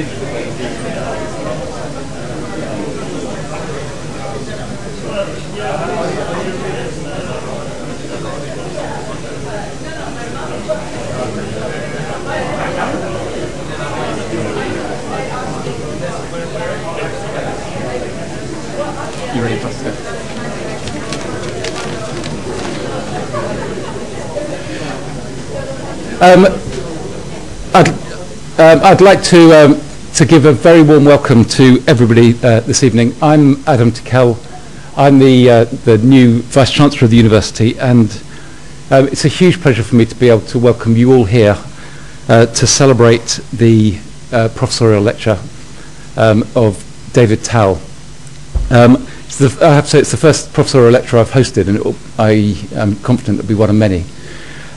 You ready go? Um, I'd, um, I'd like to, um, to give a very warm welcome to everybody uh, this evening. I'm Adam Tickell. I'm the, uh, the new Vice Chancellor of the University, and um, it's a huge pleasure for me to be able to welcome you all here uh, to celebrate the uh, professorial lecture um, of David Tal. Um, the, I have to say it's the first professorial lecture I've hosted, and I am confident it'll be one of many.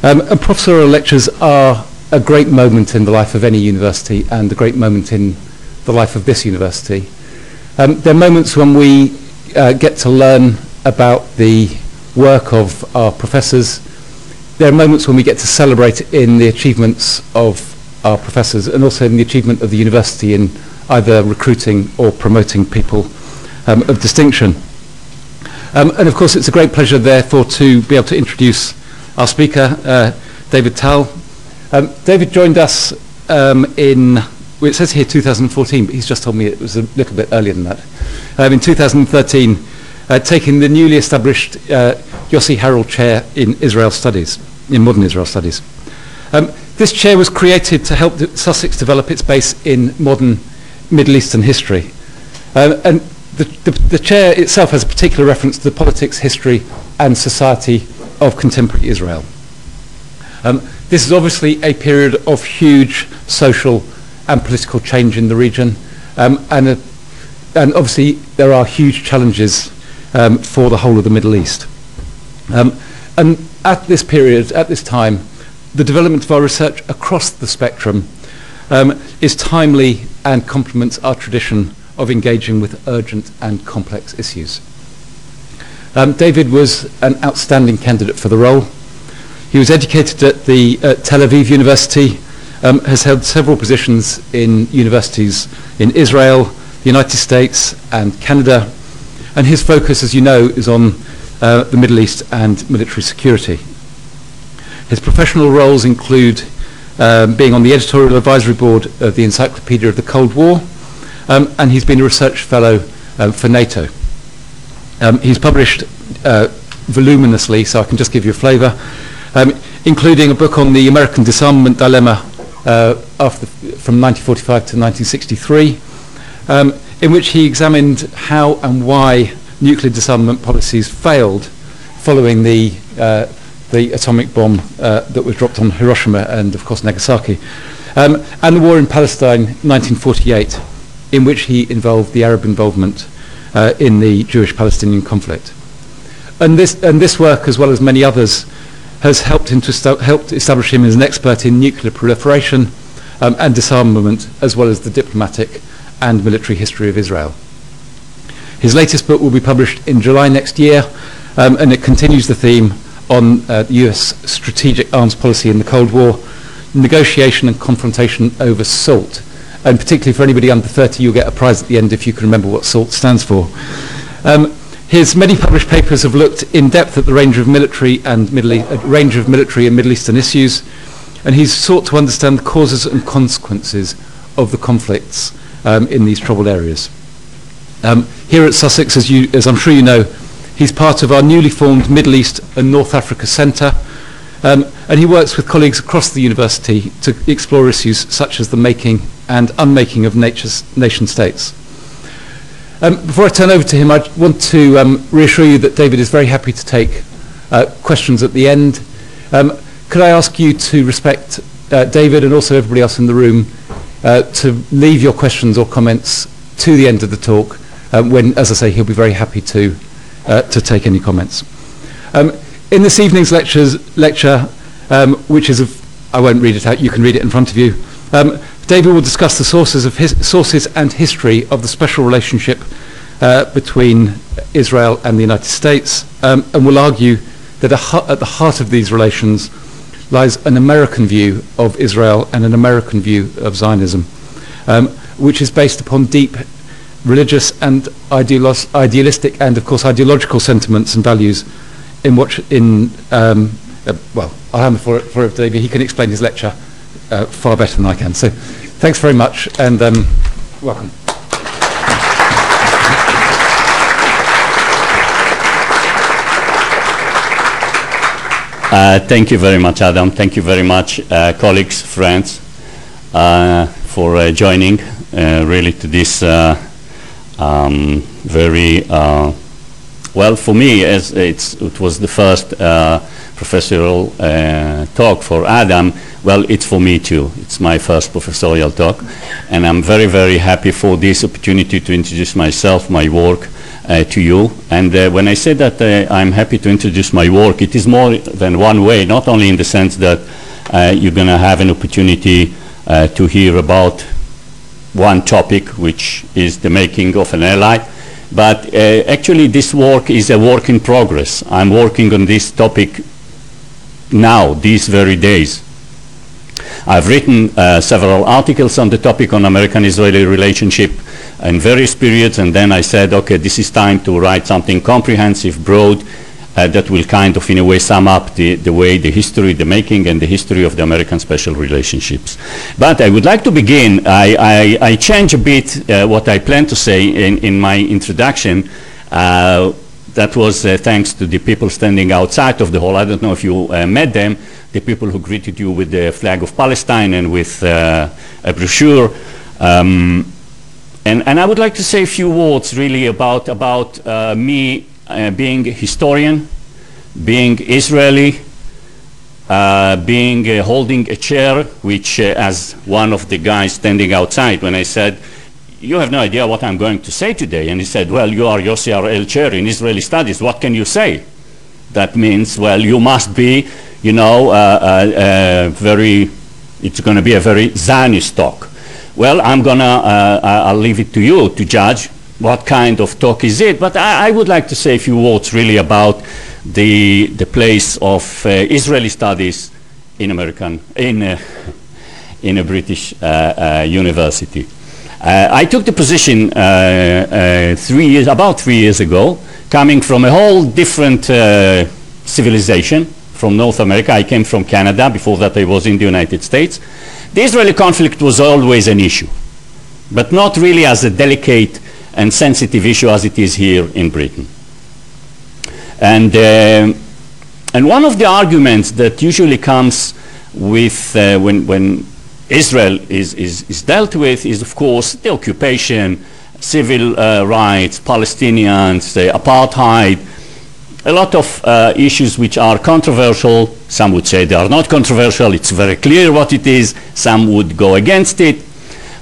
Um, professorial lectures are a great moment in the life of any university and a great moment in the life of this university. Um, they're moments when we uh, get to learn about the work of our professors. There are moments when we get to celebrate in the achievements of our professors and also in the achievement of the university in either recruiting or promoting people um, of distinction. Um, and of course, it's a great pleasure, therefore, to be able to introduce our speaker, uh, David Tal. Um, David joined us um, in, well, it says here 2014, but he's just told me it was a little bit earlier than that. Um, in 2013, uh, taking the newly established uh, Yossi Harel Chair in Israel Studies, in Modern Israel Studies. Um, this chair was created to help Sussex develop its base in modern Middle Eastern history. Um, and the, the, the chair itself has a particular reference to the politics, history, and society of contemporary Israel. Um, this is obviously a period of huge social and political change in the region, um, and, a, and obviously there are huge challenges um, for the whole of the Middle East. Um, and at this period, at this time, the development of our research across the spectrum um, is timely and complements our tradition of engaging with urgent and complex issues. Um, David was an outstanding candidate for the role. He was educated at the uh, Tel Aviv University, um, has held several positions in universities in Israel, the United States, and Canada. And his focus, as you know, is on uh, the Middle East and military security. His professional roles include um, being on the editorial advisory board of the Encyclopedia of the Cold War, um, and he's been a research fellow um, for NATO. Um, he's published uh, voluminously, so I can just give you a flavour, um, including a book on the American disarmament dilemma uh, after, from 1945 to 1963, um, in which he examined how and why nuclear disarmament policies failed following the, uh, the atomic bomb uh, that was dropped on Hiroshima and, of course, Nagasaki, um, and the war in Palestine, 1948, in which he involved the Arab involvement uh, in the Jewish-Palestinian conflict. And this, and this work, as well as many others, has helped, him to helped establish him as an expert in nuclear proliferation um, and disarmament, as well as the diplomatic and military history of Israel. His latest book will be published in July next year, um, and it continues the theme on uh, US strategic arms policy in the Cold War, negotiation and confrontation over SALT, and particularly for anybody under 30, you'll get a prize at the end if you can remember what SALT stands for. Um, his many published papers have looked in depth at the range of military and Middle uh, range of military and Middle Eastern issues, and he's sought to understand the causes and consequences of the conflicts um, in these troubled areas. Um, here at Sussex, as, you, as I'm sure you know, he's part of our newly formed Middle East and North Africa Centre, um, and he works with colleagues across the university to explore issues such as the making and unmaking of nation states. Um, before I turn over to him, I want to um, reassure you that David is very happy to take uh, questions at the end. Um, could I ask you to respect uh, David and also everybody else in the room uh, to leave your questions or comments to the end of the talk um, when, as I say, he'll be very happy to, uh, to take any comments. Um, in this evening's lectures, lecture, um, which is of, I won't read it out, you can read it in front of you, David will discuss the sources, of his, sources and history of the special relationship uh, between Israel and the United States, um, and will argue that a, at the heart of these relations lies an American view of Israel and an American view of Zionism. Um, which is based upon deep religious and idealistic and, of course, ideological sentiments and values in which, in, um, uh, well, I'll hand for, for David. He can explain his lecture uh, far better than I can. So thanks very much and um, welcome. Uh, thank you very much, Adam. Thank you very much, uh, colleagues, friends, uh, for uh, joining uh, really to this um, very well for me as it was the first professorial talk for Adam. Well, it's for me too. It's my first professorial talk, and I'm very, very happy for this opportunity to introduce myself, my work, uh, to you. And uh, when I say that uh, I'm happy to introduce my work, it is more than one way, not only in the sense that you're going to have an opportunity to hear about one topic, which is the making of an ally, but actually this work is a work in progress. I'm working on this topic now, these very days. I've written uh, several articles on the topic on American-Israeli relationship in various periods, and then I said, okay, this is time to write something comprehensive, broad, uh, that will kind of, in a way, sum up the, the way, the history, the making, and the history of the American special relationships. But I would like to begin. I, I, I change a bit uh, what I plan to say in, in my introduction. Uh, that was uh, thanks to the people standing outside of the hall. I don't know if you uh, met them, the people who greeted you with the flag of Palestine and with uh, a brochure. Um, and, and, I would like to say a few words really about, about me uh, being a historian, being Israeli, uh, being uh, holding a chair, which uh, as one of the guys standing outside, when I said, you have no idea what I'm going to say today. And he said, well, you are Yossi Harel chair in Israeli studies. What can you say? That means, well, you must be, you know, uh, very, it's going to be a very Zionist talk. Well, I'm gonna, uh, I'll leave it to you to judge what kind of talk is it. But I, I would like to say a few words really about the, the place of uh, Israeli studies in American, in, uh, in a British uh, uh, university. Uh, I took the position three years, about three years ago, coming from a whole different civilization from North America. I came from Canada. Before that, I was in the United States. The Israeli conflict was always an issue, but not really as a delicate and sensitive issue as it is here in Britain. And, uh, and one of the arguments that usually comes with uh, when, when Israel is, is, is, dealt with is, of course, the occupation, civil uh, rights, Palestinians, the apartheid, a lot of uh, issues which are controversial. Some would say they are not controversial. It's very clear what it is. Some would go against it.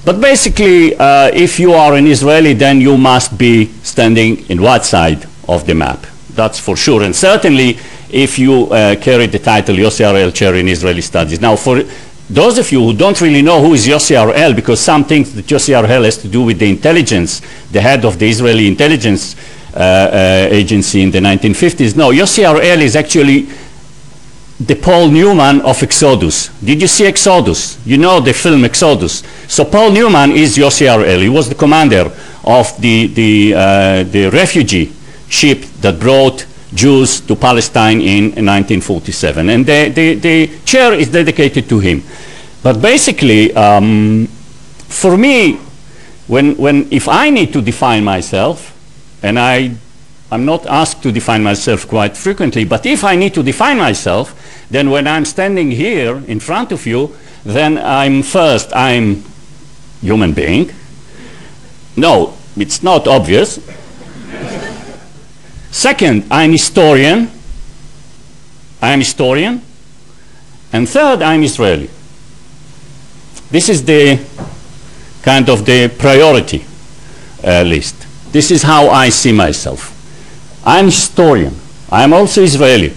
But basically, uh, if you are an Israeli, then you must be standing in what side of the map? That's for sure. And certainly, if you uh, carry the title Yossi Harel Chair in Israeli Studies. Now, for those of you who don't really know who is Yossi Harel, because some think that Yossi Harel has to do with the intelligence, the head of the Israeli intelligence uh, uh, agency in the 1950s. No, Yossi Harel is actually the Paul Newman of Exodus. Did you see Exodus? You know the film Exodus. So Paul Newman is Yossi Harel. He was the commander of the, the, uh, the refugee ship that brought Jews to Palestine in 1947. And the, the, the chair is dedicated to him. But basically, um, for me, when, when, if I need to define myself, and I, I'm not asked to define myself quite frequently, but if I need to define myself, then when I'm standing here in front of you, then I'm first, I'm human being. No, it's not obvious. Second, I'm historian. I'm historian. And third, I'm Israeli. This is the kind of the priority uh, list. This is how I see myself. I'm historian. I'm also Israeli.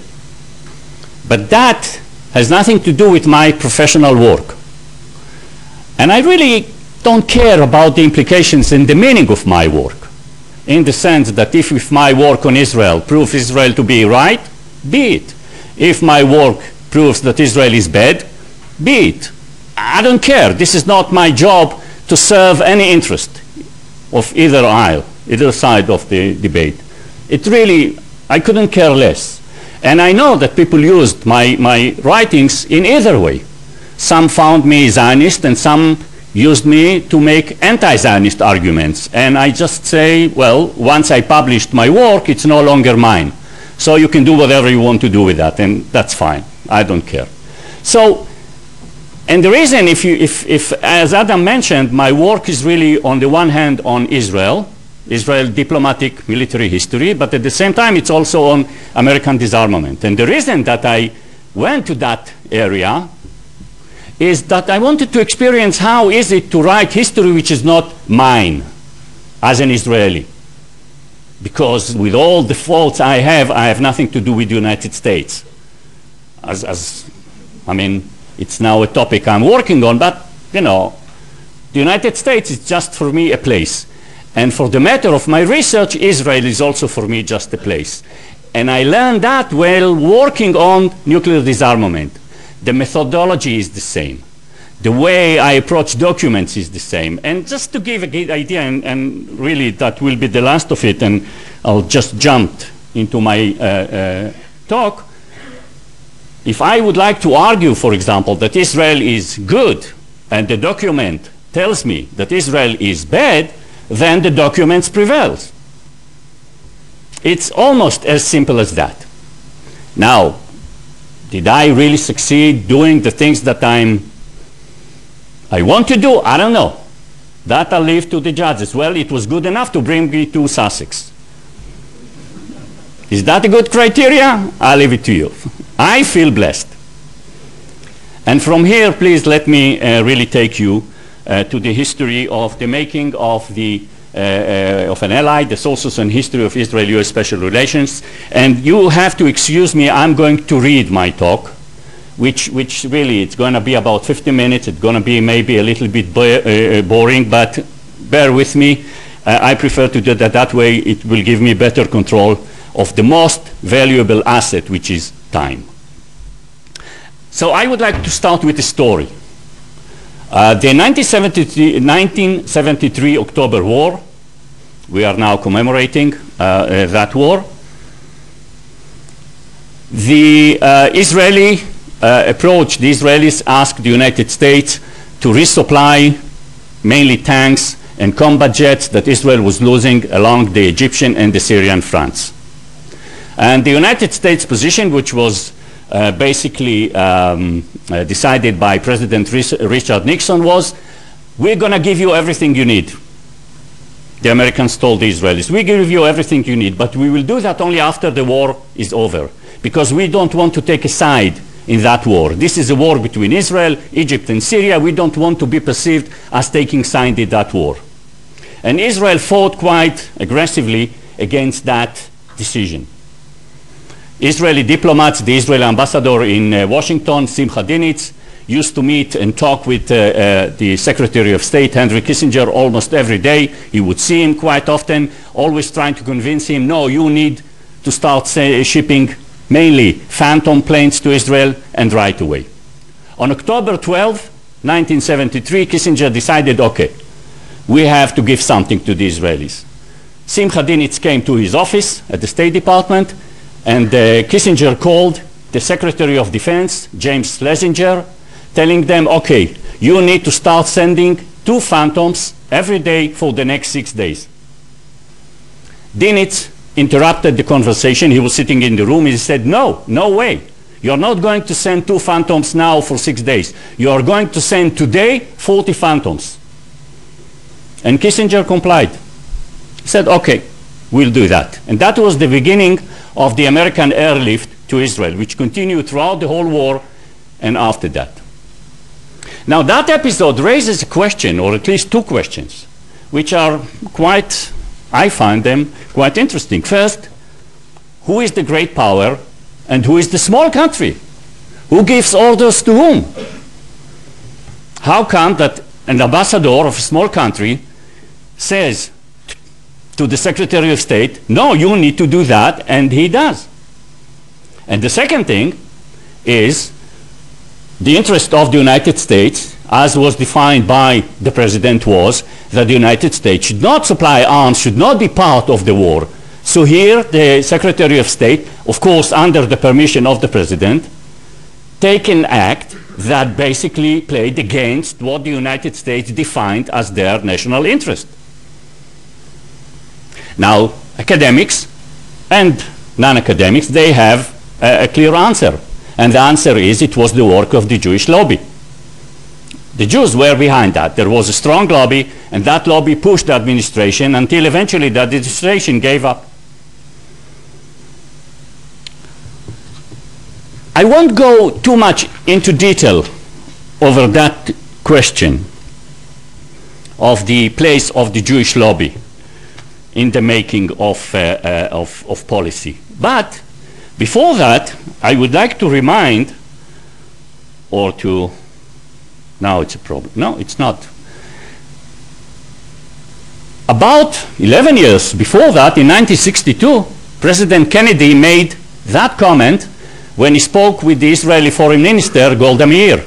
But that has nothing to do with my professional work. And I really don't care about the implications and the meaning of my work, in the sense that if, if my work on Israel proves Israel to be right, be it. If my work proves that Israel is bad, be it. I don't care. This is not my job to serve any interest of either aisle, either side of the debate. It really, I couldn't care less. And I know that people used my, my writings in either way. Some found me Zionist and some used me to make anti-Zionist arguments. And I just say, well, once I published my work, it's no longer mine. So you can do whatever you want to do with that, and that's fine. I don't care. So, and the reason, if, you, if, if as Adam mentioned, my work is really on the one hand on Israel, Israel diplomatic military history, but at the same time it's also on American disarmament. And the reason that I went to that area is that I wanted to experience how is it to write history which is not mine as an Israeli. Because with all the faults I have, I have nothing to do with the United States. As, as I mean, it's now a topic I'm working on, but you know, the United States is just for me a place. And for the matter of my research, Israel is also for me just a place. And I learned that while working on nuclear disarmament. The methodology is the same. The way I approach documents is the same. And just to give a good idea, and, and really that will be the last of it, and I'll just jump into my uh, uh, talk. If I would like to argue, for example, that Israel is good, and the document tells me that Israel is bad, then the documents prevails. It's almost as simple as that. Now, did I really succeed doing the things that I'm I want to do? I don't know. That I'll leave to the judges. Well, it was good enough to bring me to Sussex. Is that a good criteria? I'll leave it to you. I feel blessed. And from here, please let me uh, really take you to the history of the making of the uh, uh of an ally, the sources and history of Israel-U.S. special relations. And you have to excuse me, I'm going to read my talk, which, which really, it's going to be about 50 minutes. It's going to be maybe a little bit bo uh, boring, but bear with me. Uh, I prefer to do that that way. It will give me better control of the most valuable asset, which is time. So I would like to start with a story. Uh, the 1973, 1973, October War, we are now commemorating uh, uh, that war. The Israeli approach, the Israelis asked the United States to resupply mainly tanks and combat jets that Israel was losing along the Egyptian and the Syrian fronts. And the United States position, which was uh, basically um, uh, decided by President Richard Nixon was, we're going to give you everything you need. The Americans told the Israelis, we give you everything you need, but we will do that only after the war is over, because we don't want to take a side in that war. This is a war between Israel, Egypt, and Syria. We don't want to be perceived as taking side in that war. And Israel fought quite aggressively against that decision. Israeli diplomats, the Israeli ambassador in uh, Washington, Simcha Dinitz, used to meet and talk with uh, uh, the Secretary of State, Henry Kissinger, almost every day. He would see him quite often, always trying to convince him, no, you need to start say, shipping mainly Phantom planes to Israel and right away. On October 12, 1973, Kissinger decided, okay, we have to give something to the Israelis. Simcha Dinitz came to his office at the State Department and uh, Kissinger called the Secretary of Defense, James Schlesinger, telling them, okay, you need to start sending two phantoms every day for the next six days. Dinitz interrupted the conversation. He was sitting in the room. He said, no, no way. You're not going to send two phantoms now for six days. You are going to send today 40 phantoms. And Kissinger complied. He said, okay, we'll do that. And that was the beginning of the American airlift to Israel, which continued throughout the whole war and after that. Now, that episode raises a question, or at least two questions, which are quite, I find them quite interesting. First, who is the great power and who is the small country? Who gives orders to whom? How come that an ambassador of a small country says to the Secretary of State, no, you need to do that, and he does. And the second thing is the interest of the United States, as was defined by the President, was that the United States should not supply arms, should not be part of the war. So here, the Secretary of State, of course, under the permission of the President, take an act that basically played against what the United States defined as their national interest. Now, academics and non-academics, they have a, a, clear answer. And the answer is it was the work of the Jewish lobby. The Jews were behind that. There was a strong lobby, and that lobby pushed the administration until eventually the administration gave up. I won't go too much into detail over that question of the place of the Jewish lobby in the making of, uh, uh, of, of, policy. But before that, I would like to remind, or to, now it's a problem. No, it's not. About 11 years before that, in 1962, President Kennedy made that comment when he spoke with the Israeli Foreign Minister Golda Meir.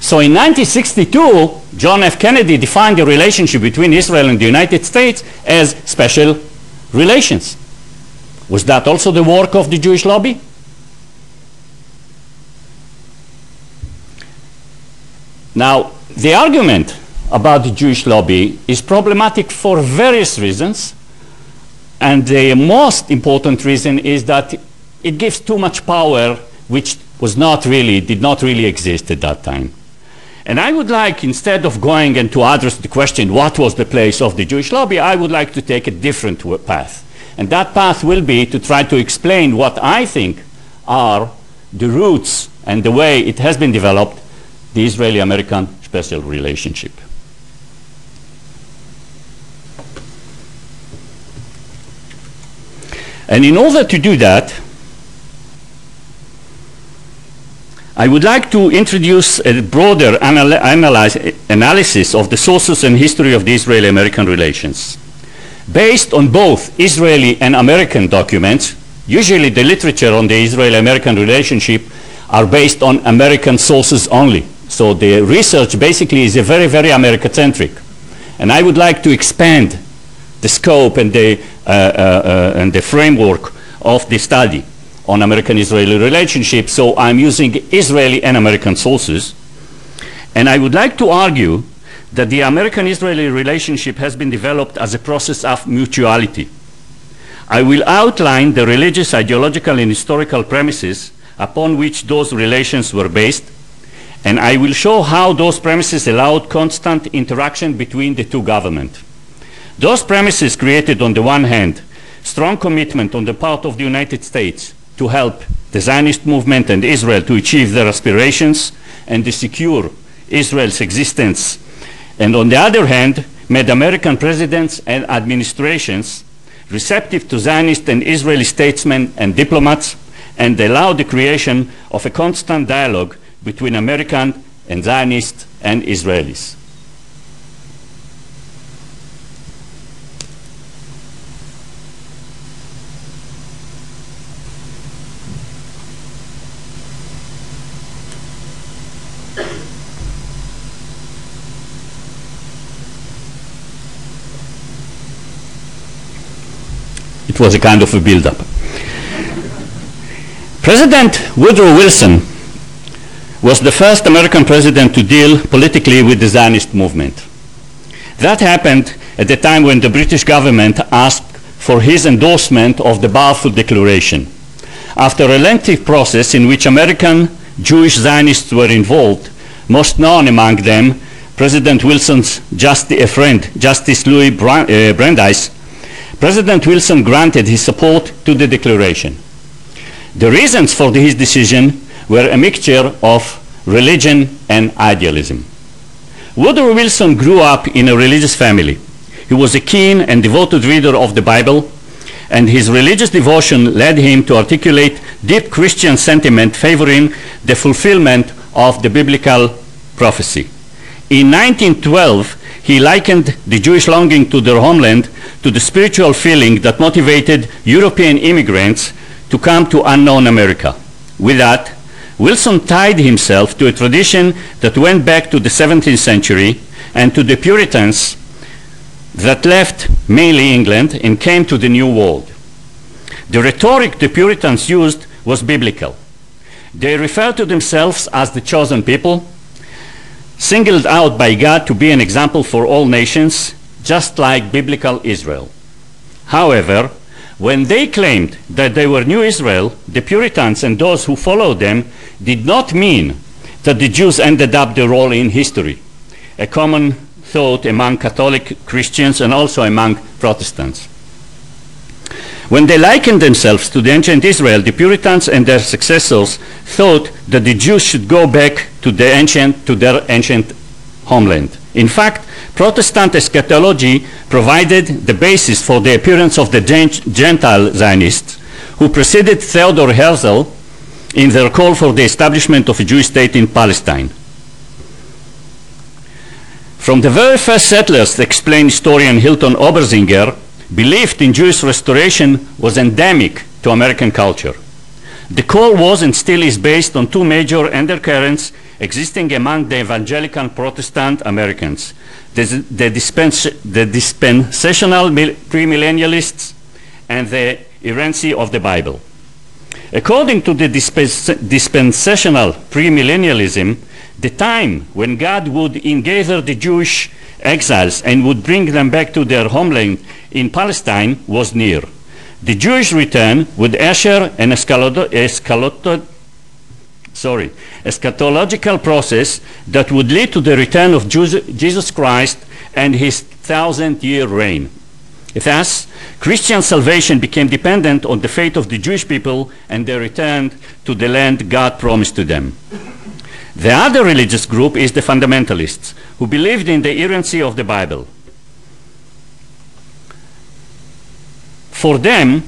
So in 1962, John F. Kennedy defined the relationship between Israel and the United States as special relations. Was that also the work of the Jewish lobby? Now, the argument about the Jewish lobby is problematic for various reasons. And the most important reason is that it gives too much power, which was not really, did not really exist at that time. And I would like, instead of going and to address the question, what was the place of the Jewish lobby, I would like to take a different path. And that path will be to try to explain what I think are the roots and the way it has been developed, the Israeli-American special relationship. And in order to do that, I would like to introduce a broader anal analysis of the sources and history of the Israeli-American relations. Based on both Israeli and American documents, usually the literature on the Israeli-American relationship are based on American sources only. So the research basically is very, very America-centric. And I would like to expand the scope and the, uh, uh, uh, and the framework of the study on American-Israeli relationship, so I'm using Israeli and American sources. And I would like to argue that the American-Israeli relationship has been developed as a process of mutuality. I will outline the religious, ideological, and historical premises upon which those relations were based, and I will show how those premises allowed constant interaction between the two governments. Those premises created, on the one hand, strong commitment on the part of the United States to help the Zionist movement and Israel to achieve their aspirations and to secure Israel's existence. And on the other hand, made American presidents and administrations receptive to Zionist and Israeli statesmen and diplomats and allowed the creation of a constant dialogue between American and Zionist and Israelis. Was a kind of a build-up. President Woodrow Wilson was the first American president to deal politically with the Zionist movement. That happened at the time when the British government asked for his endorsement of the Balfour Declaration. After a lengthy process in which American Jewish Zionists were involved, most known among them President Wilson's just, a friend, Justice Louis uh, Brandeis, President Wilson granted his support to the declaration. The reasons for his decision were a mixture of religion and idealism. Woodrow Wilson grew up in a religious family. He was a keen and devoted reader of the Bible, and his religious devotion led him to articulate deep Christian sentiment favoring the fulfillment of the biblical prophecy. In 1912, he likened the Jewish longing to their homeland to the spiritual feeling that motivated European immigrants to come to unknown America. With that, Wilson tied himself to a tradition that went back to the 17th century and to the Puritans that left mainly England and came to the New World. The rhetoric the Puritans used was biblical. They referred to themselves as the chosen people, singled out by God to be an example for all nations, just like biblical Israel. However, when they claimed that they were New Israel, the Puritans and those who followed them did not mean that the Jews ended up the role in history, a common thought among Catholic Christians and also among Protestants. When they likened themselves to the ancient Israel, the Puritans and their successors thought that the Jews should go back to, the ancient, to their ancient homeland. In fact, Protestant eschatology provided the basis for the appearance of the Gentile Zionists, who preceded Theodor Herzl in their call for the establishment of a Jewish state in Palestine. From the very first settlers, explained historian Hilton Obenzinger, belief in Jewish restoration was endemic to American culture. The call was and still is based on two major undercurrents existing among the evangelical Protestant Americans the, the, dispens the dispensational premillennialists and the inerrancy of the Bible. According to the dispens dispensational premillennialism, the time when God would gather the Jewish exiles and would bring them back to their homeland in Palestine was near. The Jewish return would usher an sorry, eschatological process that would lead to the return of Jesus Christ and his thousand year reign. Thus, Christian salvation became dependent on the fate of the Jewish people and their return to the land God promised to them. The other religious group is the fundamentalists, who believed in the inerrancy of the Bible. For them,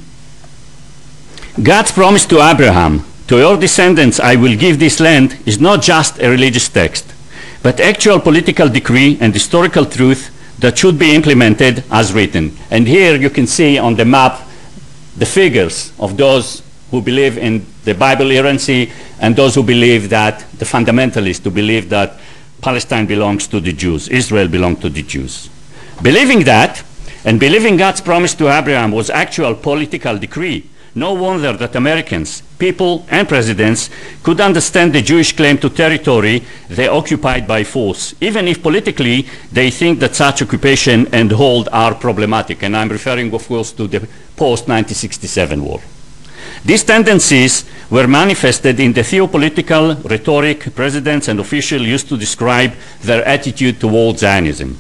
God's promise to Abraham to your descendants I will give this land is not just a religious text, but actual political decree and historical truth that should be implemented as written. And here you can see on the map the figures of those who believe in the Bible inerrancy and those who believe that, the fundamentalists who believe that Palestine belongs to the Jews, Israel belongs to the Jews. Believing that, and believing God's promise to Abraham was actual political decree, no wonder that Americans, people and presidents could understand the Jewish claim to territory they occupied by force, even if politically they think that such occupation and hold are problematic. And I'm referring, of course, to the post-1967 war. These tendencies were manifested in the theopolitical rhetoric presidents and officials used to describe their attitude towards Zionism.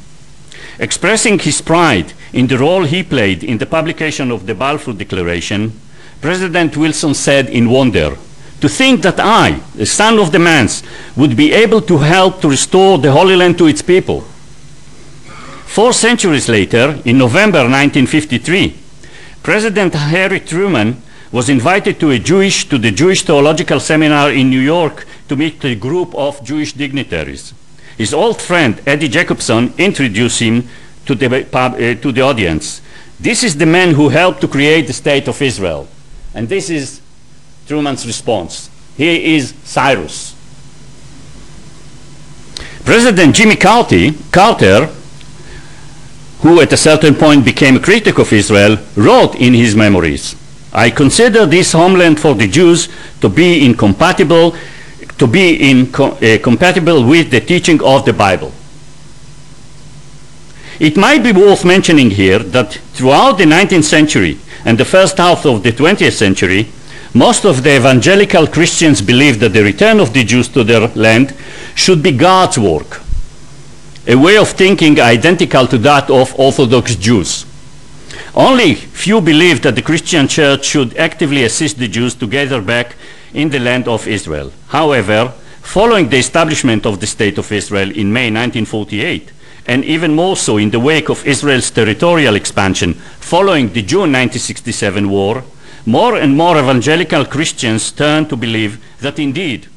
Expressing his pride in the role he played in the publication of the Balfour Declaration, President Wilson said in wonder, to think that I, the son of the man's, would be able to help to restore the Holy Land to its people. Four centuries later, in November 1953, President Harry Truman was invited to a Jewish to the Jewish Theological Seminar in New York to meet a group of Jewish dignitaries. His old friend Eddie Jacobson introduced him to the, uh, to the audience. This is the man who helped to create the state of Israel. And this is Truman's response. He is Cyrus. President Jimmy Carter, who at a certain point became a critic of Israel, wrote in his memories, I consider this homeland for the Jews to be incompatible, to be incompatible uh, with the teaching of the Bible. It might be worth mentioning here that throughout the 19th century, and the first half of the 20th century, most of the evangelical Christians believed that the return of the Jews to their land should be God's work, a way of thinking identical to that of Orthodox Jews. Only few believed that the Christian church should actively assist the Jews to gather back in the land of Israel. However, following the establishment of the State of Israel in May 1948, and even more so in the wake of Israel's territorial expansion following the June 1967 war, more and more evangelical Christians turned to believe that indeed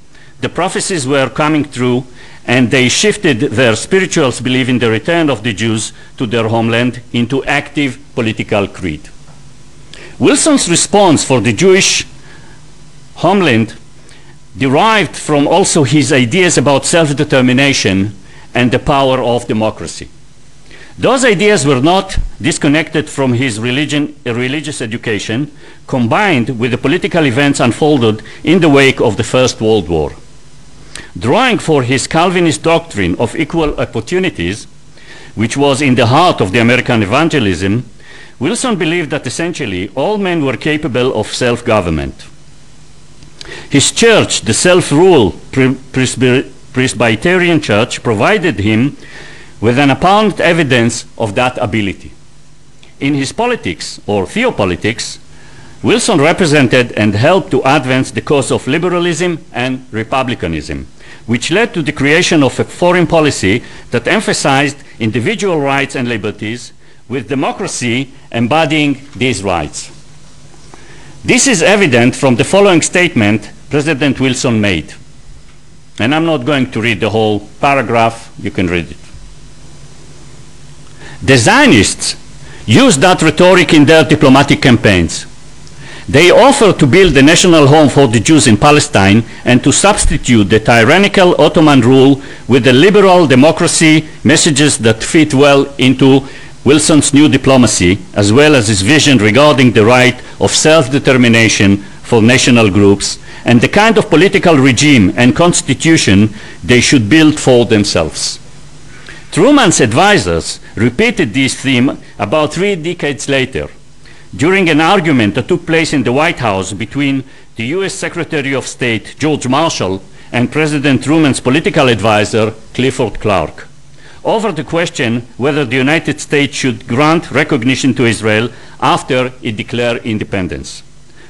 the prophecies were coming true and they shifted their spiritual belief in the return of the Jews to their homeland into active political creed. Wilson's response for the Jewish homeland derived from also his ideas about self-determination and the power of democracy. Those ideas were not disconnected from his religion, religious education, combined with the political events unfolded in the wake of the First World War. Drawing for his Calvinist doctrine of equal opportunities, which was in the heart of the American evangelism, Wilson believed that essentially all men were capable of self-government. His church, the self-rule Presbyterian Church, provided him with an apparent evidence of that ability. In his politics, or theopolitics, Wilson represented and helped to advance the cause of liberalism and republicanism, which led to the creation of a foreign policy that emphasized individual rights and liberties, with democracy embodying these rights. This is evident from the following statement President Wilson made. And I'm not going to read the whole paragraph, you can read it. The Zionists use that rhetoric in their diplomatic campaigns. They offer to build a national home for the Jews in Palestine and to substitute the tyrannical Ottoman rule with the liberal democracy messages that fit well into Wilson's new diplomacy, as well as his vision regarding the right of self-determination for national groups and the kind of political regime and constitution they should build for themselves. Truman's advisors repeated this theme about three decades later during an argument that took place in the White House between the US Secretary of State George Marshall and President Truman's political advisor Clifford Clark over the question whether the United States should grant recognition to Israel after it declared independence.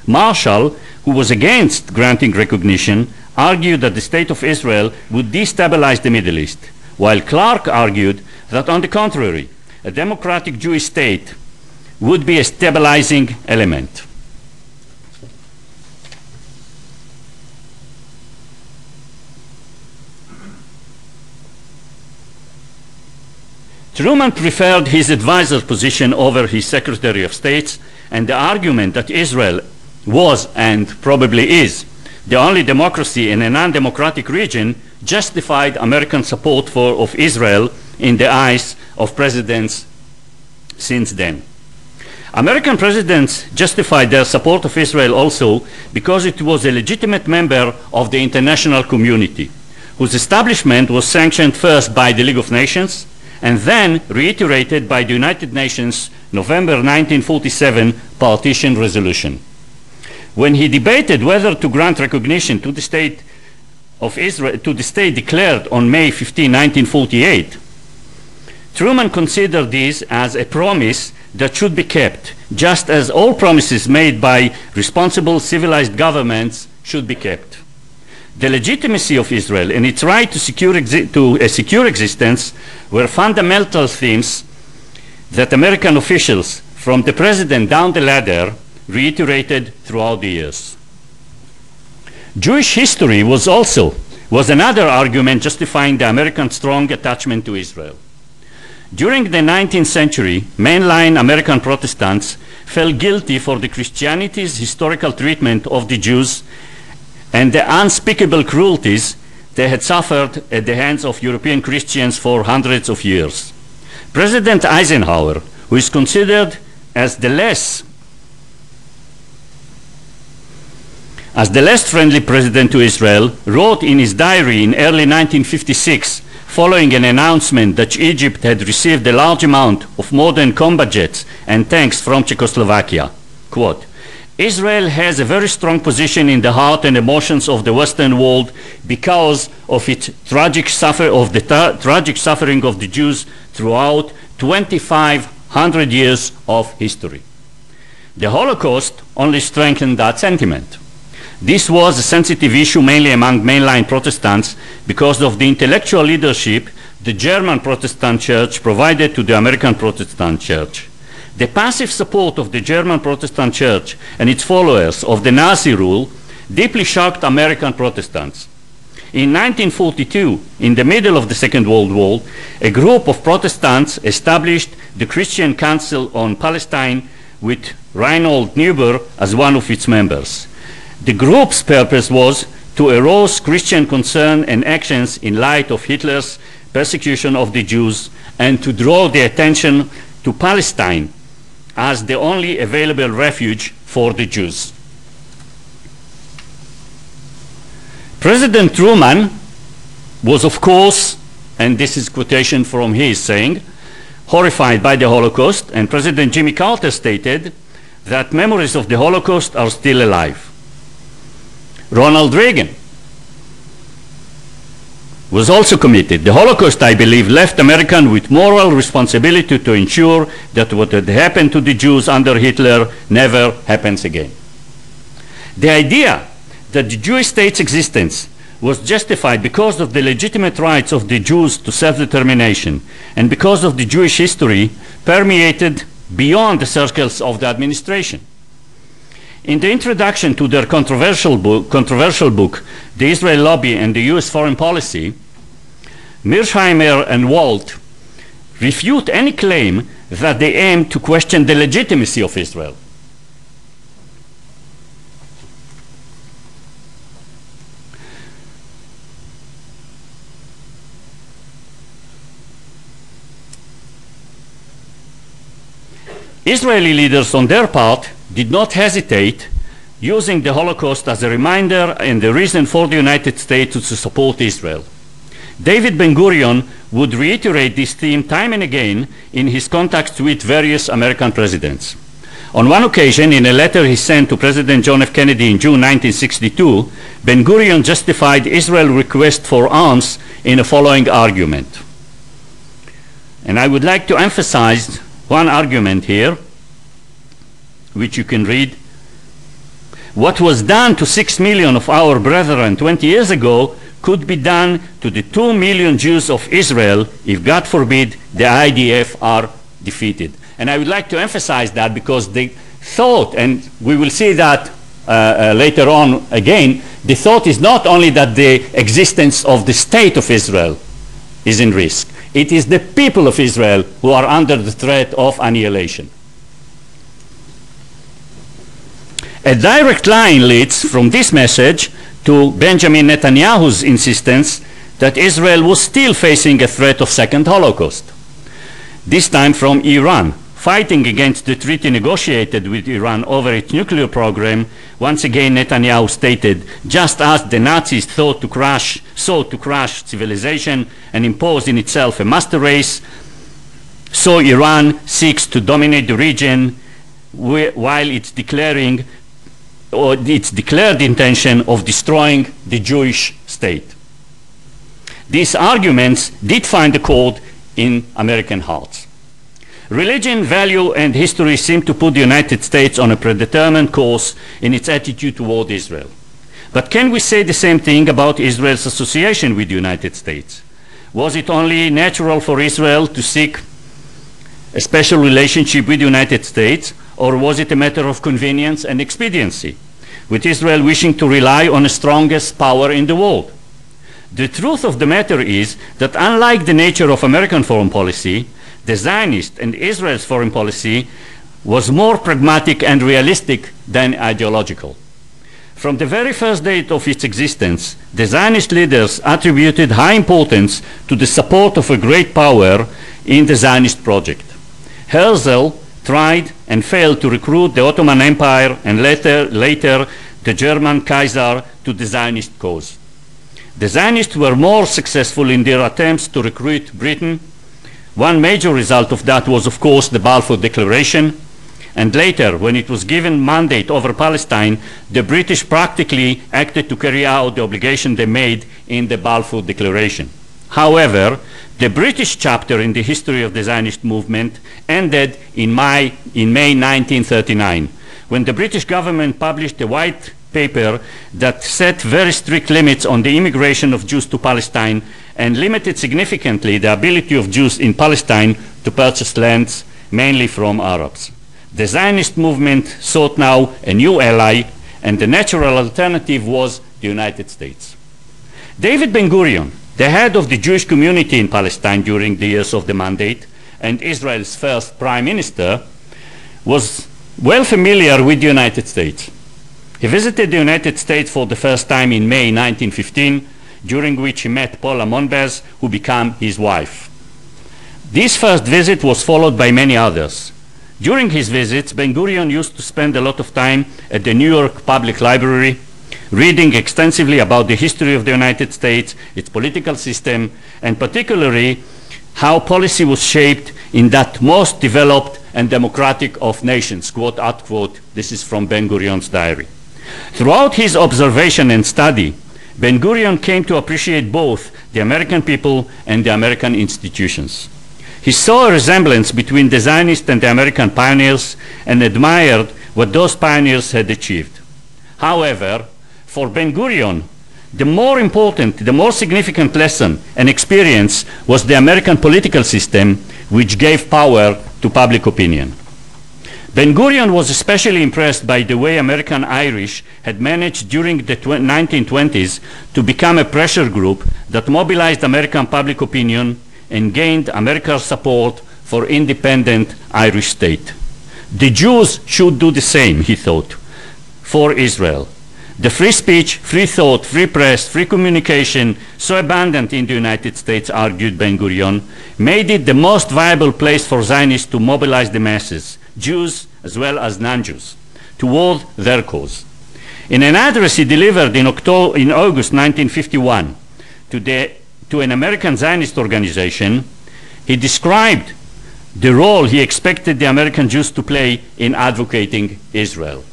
Marshall, who was against granting recognition, argued that the State of Israel would destabilize the Middle East, while Clark argued that, on the contrary, a democratic Jewish state would be a stabilizing element. Truman preferred his advisor's position over his Secretary of State's, and the argument that Israel was and probably is the only democracy in a non-democratic region justified American support for, of Israel in the eyes of presidents since then. American presidents justified their support of Israel also because it was a legitimate member of the international community, whose establishment was sanctioned first by the League of Nations and then reiterated by the United Nations November 1947 partition resolution. When he debated whether to grant recognition to the state of Israel, to the state declared on May 15, 1948, Truman considered this as a promise that should be kept, just as all promises made by responsible civilized governments should be kept. The legitimacy of Israel and its right to, secure to a secure existence were fundamental themes that American officials, from the president down the ladder, reiterated throughout the years. Jewish history was also was another argument justifying the American strong attachment to Israel. During the 19th century, mainline American Protestants felt guilty for the Christianity's historical treatment of the Jews and the unspeakable cruelties they had suffered at the hands of European Christians for hundreds of years. President Eisenhower, who is considered as the less as the less friendly president to Israel, wrote in his diary in early 1956 following an announcement that Egypt had received a large amount of modern combat jets and tanks from Czechoslovakia. Quote, Israel has a very strong position in the heart and emotions of the Western world because of its tragic suffer of the tra tragic suffering of the Jews throughout 2,500 years of history. The Holocaust only strengthened that sentiment. This was a sensitive issue mainly among mainline Protestants because of the intellectual leadership the German Protestant Church provided to the American Protestant Church. The passive support of the German Protestant Church and its followers of the Nazi rule deeply shocked American Protestants. In 1942, in the middle of the Second World War, a group of Protestants established the Christian Council on Palestine with Reinhold Niebuhr as one of its members. The group's purpose was to arouse Christian concern and actions in light of Hitler's persecution of the Jews and to draw the attention to Palestine as the only available refuge for the Jews. President Truman was, of course, and this is quotation from his saying, horrified by the Holocaust, and President Jimmy Carter stated that memories of the Holocaust are still alive. Ronald Reagan was also committed. The Holocaust, I believe, left Americans with moral responsibility to ensure that what had happened to the Jews under Hitler never happens again. The idea that the Jewish state's existence was justified because of the legitimate rights of the Jews to self-determination and because of the Jewish history permeated beyond the circles of the administration. In the introduction to their controversial book, controversial book, The Israel Lobby and the U.S. Foreign Policy, Mearsheimer and Walt refute any claim that they aim to question the legitimacy of Israel. Israeli leaders, on their part, did not hesitate using the Holocaust as a reminder and the reason for the United States to support Israel. David Ben Gurion would reiterate this theme time and again in his contacts with various American presidents. On one occasion, in a letter he sent to President John F. Kennedy in June 1962, Ben Gurion justified Israel's request for arms in the following argument. And I would like to emphasize one argument here, which you can read. What was done to six million of our brethren 20 years ago could be done to the two million Jews of Israel if, God forbid, the IDF are defeated. And I would like to emphasize that because the thought, and we will see that uh, uh, later on again, the thought is not only that the existence of the state of Israel is in risk, it is the people of Israel who are under the threat of annihilation. A direct line leads from this message to Benjamin Netanyahu's insistence that Israel was still facing a threat of second Holocaust, this time from Iran. Fighting against the treaty negotiated with Iran over its nuclear program, once again Netanyahu stated, just as the Nazis thought to crush, sought to crush civilization and impose in itself a master race, so Iran seeks to dominate the region while it's declaring or its declared intention of destroying the Jewish state. These arguments did find a chord in American hearts. Religion, value, and history seem to put the United States on a predetermined course in its attitude toward Israel. But can we say the same thing about Israel's association with the United States? Was it only natural for Israel to seek a special relationship with the United States, or was it a matter of convenience and expediency, with Israel wishing to rely on the strongest power in the world? The truth of the matter is that unlike the nature of American foreign policy, the Zionist and Israel's foreign policy was more pragmatic and realistic than ideological. From the very first date of its existence, the Zionist leaders attributed high importance to the support of a great power in the Zionist project. Herzl tried and failed to recruit the Ottoman Empire and later, later the German Kaiser to the Zionist cause. The Zionists were more successful in their attempts to recruit Britain one major result of that was, of course, the Balfour Declaration. And later, when it was given mandate over Palestine, the British practically acted to carry out the obligation they made in the Balfour Declaration. However, the British chapter in the history of the Zionist movement ended in May, in May 1939, when the British government published a white paper that set very strict limits on the immigration of Jews to Palestine and limited significantly the ability of Jews in Palestine to purchase lands mainly from Arabs. The Zionist movement sought now a new ally, and the natural alternative was the United States. David Ben Gurion, the head of the Jewish community in Palestine during the years of the mandate, and Israel's first prime minister, was well familiar with the United States. He visited the United States for the first time in May 1915, during which he met Paula Monbez, who became his wife. This first visit was followed by many others. During his visits, Ben Gurion used to spend a lot of time at the New York Public Library, reading extensively about the history of the United States, its political system, and particularly how policy was shaped in that most developed and democratic of nations, quote unquote. This is from Ben Gurion's diary. Throughout his observation and study, Ben Gurion came to appreciate both the American people and the American institutions. He saw a resemblance between the Zionists and the American pioneers and admired what those pioneers had achieved. However, for Ben Gurion, the more important, the more significant lesson and experience was the American political system, which gave power to public opinion. Ben Gurion was especially impressed by the way American Irish had managed during the 1920s to become a pressure group that mobilized American public opinion and gained America's support for independent Irish state. The Jews should do the same, he thought, for Israel. The free speech, free thought, free press, free communication, so abundant in the United States, argued Ben Gurion, made it the most viable place for Zionists to mobilize the masses, Jews as well as non-Jews, toward their cause. In an address he delivered in, October, in August 1951 to, the, to an American Zionist organization, he described the role he expected the American Jews to play in advocating Israel.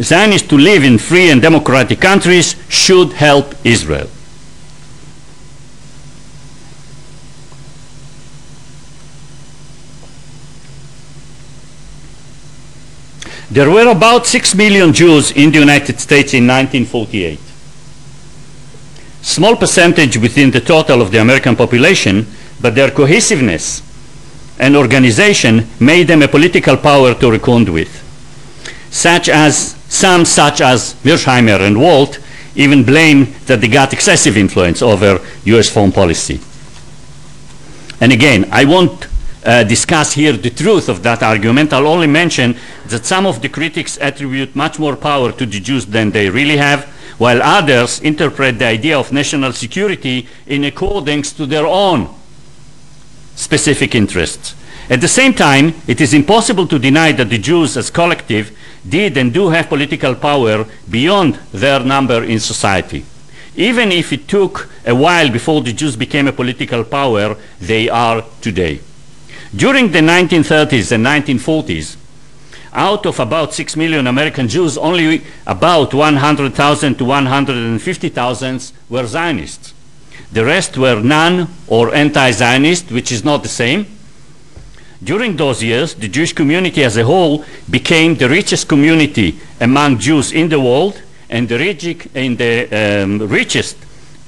Zionists to live in free and democratic countries should help Israel. There were about 6 million Jews in the United States in 1948. Small percentage within the total of the American population, but their cohesiveness and organization made them a political power to reckon with. Such as some, such as Mearsheimer and Walt, even blame that they got excessive influence over US foreign policy. And again, I won't uh, discuss here the truth of that argument. I'll only mention that some of the critics attribute much more power to the Jews than they really have, while others interpret the idea of national security in accordance to their own specific interests. At the same time, it is impossible to deny that the Jews as collective did and do have political power beyond their number in society. Even if it took a while before the Jews became a political power, they are today. During the 1930s and 1940s, out of about 6 million American Jews, only about 100,000 to 150,000 were Zionists. The rest were non or anti-Zionist, which is not the same. During those years, the Jewish community as a whole became the richest community among Jews in the world and the, and the um, richest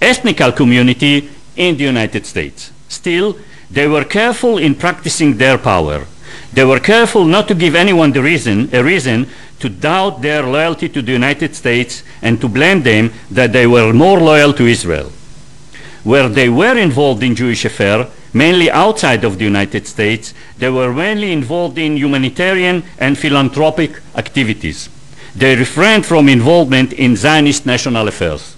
ethnical community in the United States. Still, they were careful in practicing their power. They were careful not to give anyone the reason, a reason to doubt their loyalty to the United States and to blame them that they were more loyal to Israel. Where they were involved in Jewish affairs, mainly outside of the United States, they were mainly involved in humanitarian and philanthropic activities. They refrained from involvement in Zionist national affairs.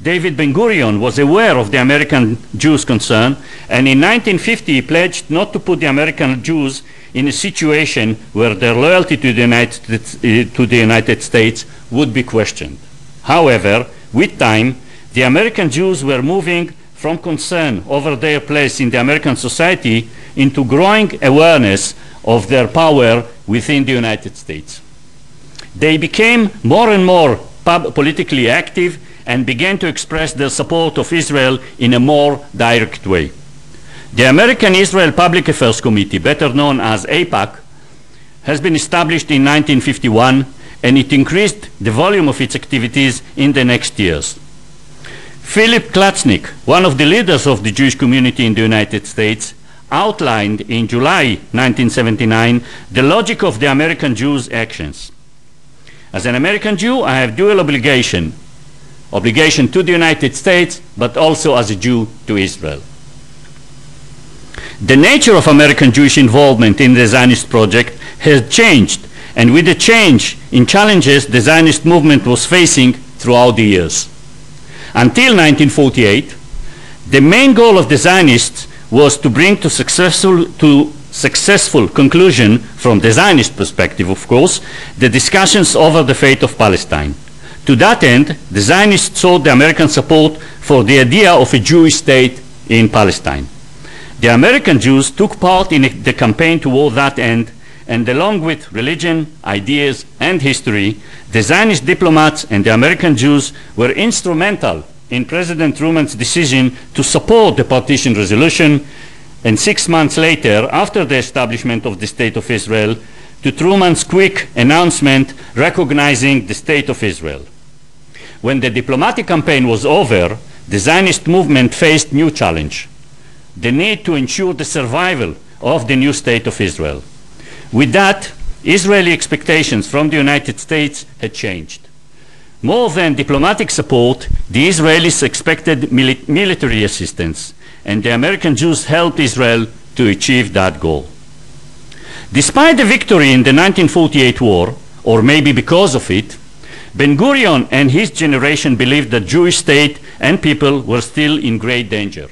David Ben Gurion was aware of the American Jews' concern, and in 1950 he pledged not to put the American Jews in a situation where their loyalty to the United, eh, to the United States would be questioned. However, with time, the American Jews were moving from concern over their place in the American society into growing awareness of their power within the United States. They became more and more politically active and began to express their support of Israel in a more direct way. The American Israel Public Affairs Committee, better known as AIPAC, has been established in 1951 and it increased the volume of its activities in the next years. Philip Klutznick, one of the leaders of the Jewish community in the United States, outlined in July 1979 the logic of the American Jews' actions. As an American Jew, I have dual obligation obligation to the United States, but also as a Jew to Israel. The nature of American Jewish involvement in the Zionist project has changed and with the change in challenges the Zionist movement was facing throughout the years. Until 1948, the main goal of the Zionists was to bring to successful, to successful conclusion, from the Zionist perspective, of course, the discussions over the fate of Palestine. To that end, the Zionists sought the American support for the idea of a Jewish state in Palestine. The American Jews took part in the campaign toward that end, and along with religion, ideas, and history, the Zionist diplomats and the American Jews were instrumental in President Truman's decision to support the partition resolution, and six months later, after the establishment of the State of Israel, to Truman's quick announcement recognizing the State of Israel. When the diplomatic campaign was over, the Zionist movement faced new challenge, the need to ensure the survival of the new State of Israel. With that, Israeli expectations from the United States had changed. More than diplomatic support, the Israelis expected mili military assistance, and the American Jews helped Israel to achieve that goal. Despite the victory in the 1948 war, or maybe because of it, Ben Gurion and his generation believed that Jewish state and people were still in great danger.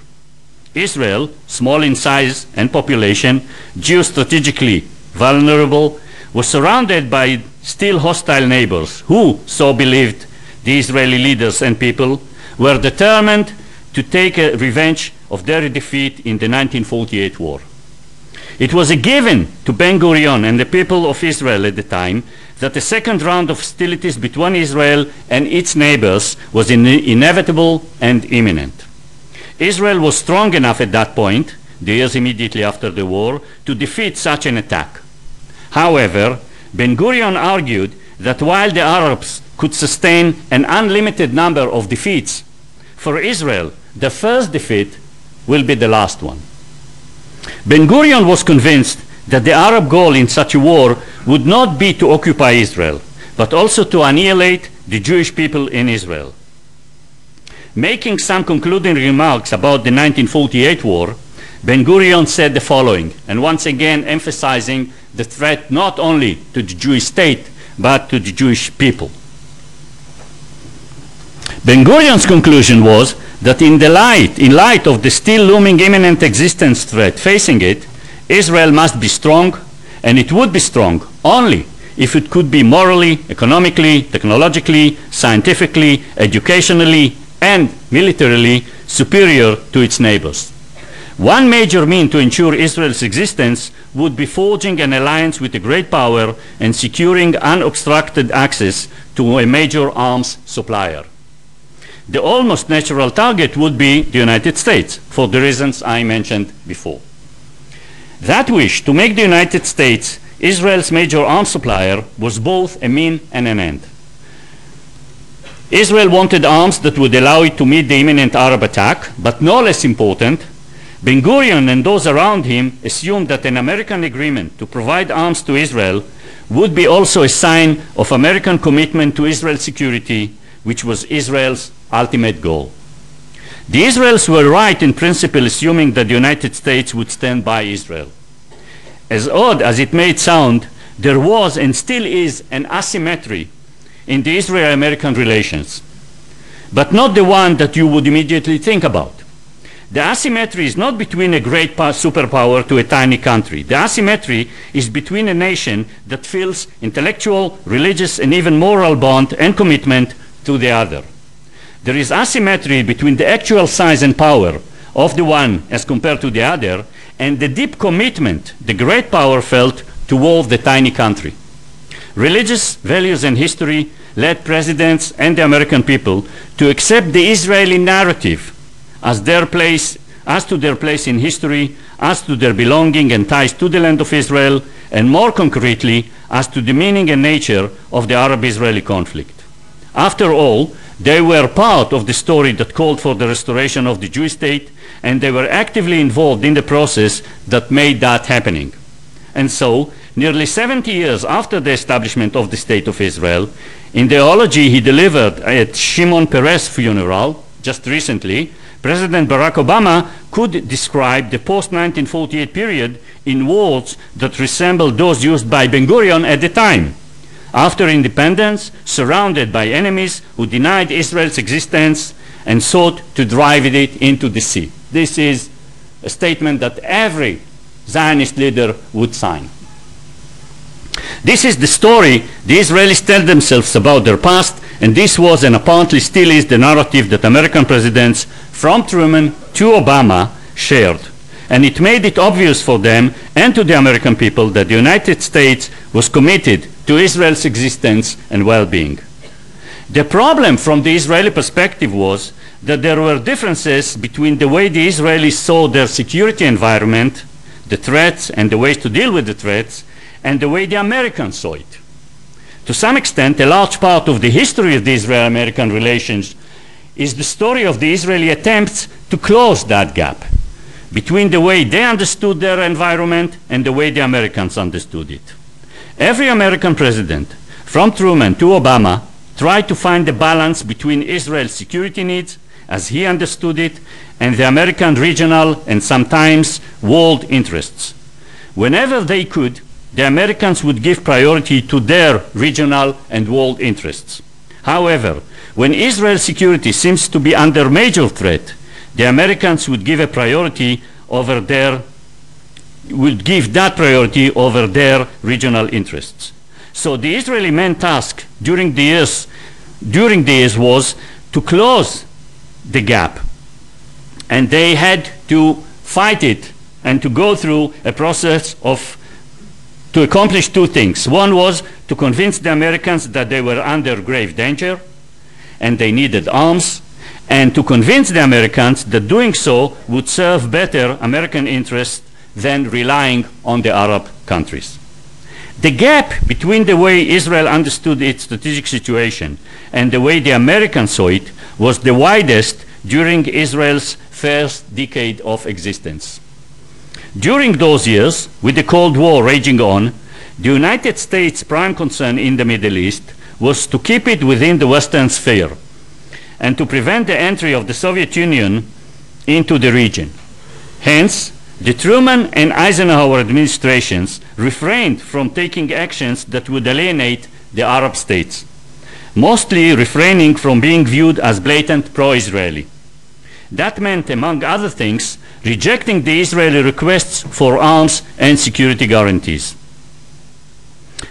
Israel, small in size and population, geostrategically vulnerable, was surrounded by still hostile neighbors who, so believed the Israeli leaders and people, were determined to take a revenge of their defeat in the 1948 war. It was a given to Ben Gurion and the people of Israel at the time that a second round of hostilities between Israel and its neighbors was in inevitable and imminent. Israel was strong enough at that point, the years immediately after the war, to defeat such an attack. However, Ben Gurion argued that while the Arabs could sustain an unlimited number of defeats, for Israel, the first defeat will be the last one. Ben Gurion was convinced that the Arab goal in such a war would not be to occupy Israel, but also to annihilate the Jewish people in Israel. Making some concluding remarks about the 1948 war, Ben Gurion said the following, and once again emphasizing the threat not only to the Jewish state, but to the Jewish people. Ben Gurion's conclusion was that in the light, in light of the still looming imminent existence threat facing it, Israel must be strong, and it would be strong only if it could be morally, economically, technologically, scientifically, educationally, and militarily superior to its neighbors. One major mean to ensure Israel's existence would be forging an alliance with a great power and securing unobstructed access to a major arms supplier. The almost natural target would be the United States, for the reasons I mentioned before. That wish to make the United States Israel's major arms supplier was both a mean and an end. Israel wanted arms that would allow it to meet the imminent Arab attack, but no less important, Ben Gurion and those around him assumed that an American agreement to provide arms to Israel would be also a sign of American commitment to Israel's security, which was Israel's ultimate goal. The Israelis were right in principle assuming that the United States would stand by Israel. As odd as it may sound, there was and still is an asymmetry in the Israel-American relations, but not the one that you would immediately think about. The asymmetry is not between a great superpower to a tiny country. The asymmetry is between a nation that feels intellectual, religious, and even moral bond and commitment to the other. There is asymmetry between the actual size and power of the one as compared to the other and the deep commitment the great power felt toward the tiny country. Religious values and history led presidents and the American people to accept the Israeli narrative as their place as to their place in history, as to their belonging and ties to the land of Israel, and more concretely, as to the meaning and nature of the Arab-Israeli conflict. After all, they were part of the story that called for the restoration of the Jewish state, and they were actively involved in the process that made that happening. And so, nearly 70 years after the establishment of the State of Israel, in the eulogy he delivered at Shimon Peres' funeral just recently, President Barack Obama could describe the post-1948 period in words that resembled those used by Ben Gurion at the time. After independence, surrounded by enemies who denied Israel's existence and sought to drive it into the sea. This is a statement that every Zionist leader would sign. This is the story the Israelis tell themselves about their past, and this was and apparently still is the narrative that American presidents from Truman to Obama shared. And it made it obvious for them and to the American people that the United States was committed to Israel's existence and well-being. The problem from the Israeli perspective was that there were differences between the way the Israelis saw their security environment, the threats and the ways to deal with the threats, and the way the Americans saw it. To some extent, a large part of the history of the Israel-American relations is the story of the Israeli attempts to close that gap between the way they understood their environment and the way the Americans understood it. Every American president, from Truman to Obama, tried to find a balance between Israel's security needs, as he understood it, and the American regional and sometimes world interests. Whenever they could, the Americans would give priority to their regional and world interests. However, when Israel's security seems to be under major threat, the Americans would give a priority over their would give that priority over their regional interests. So the Israeli main task during the years during the years was to close the gap. And they had to fight it and to go through a process of to accomplish two things. One was to convince the Americans that they were under grave danger and they needed arms, and to convince the Americans that doing so would serve better American interests than relying on the Arab countries. The gap between the way Israel understood its strategic situation and the way the Americans saw it was the widest during Israel's first decade of existence. During those years, with the Cold War raging on, the United States' prime concern in the Middle East was to keep it within the Western sphere and to prevent the entry of the Soviet Union into the region. Hence, the Truman and Eisenhower administrations refrained from taking actions that would alienate the Arab states, mostly refraining from being viewed as blatant pro-Israeli. That meant, among other things, rejecting the Israeli requests for arms and security guarantees.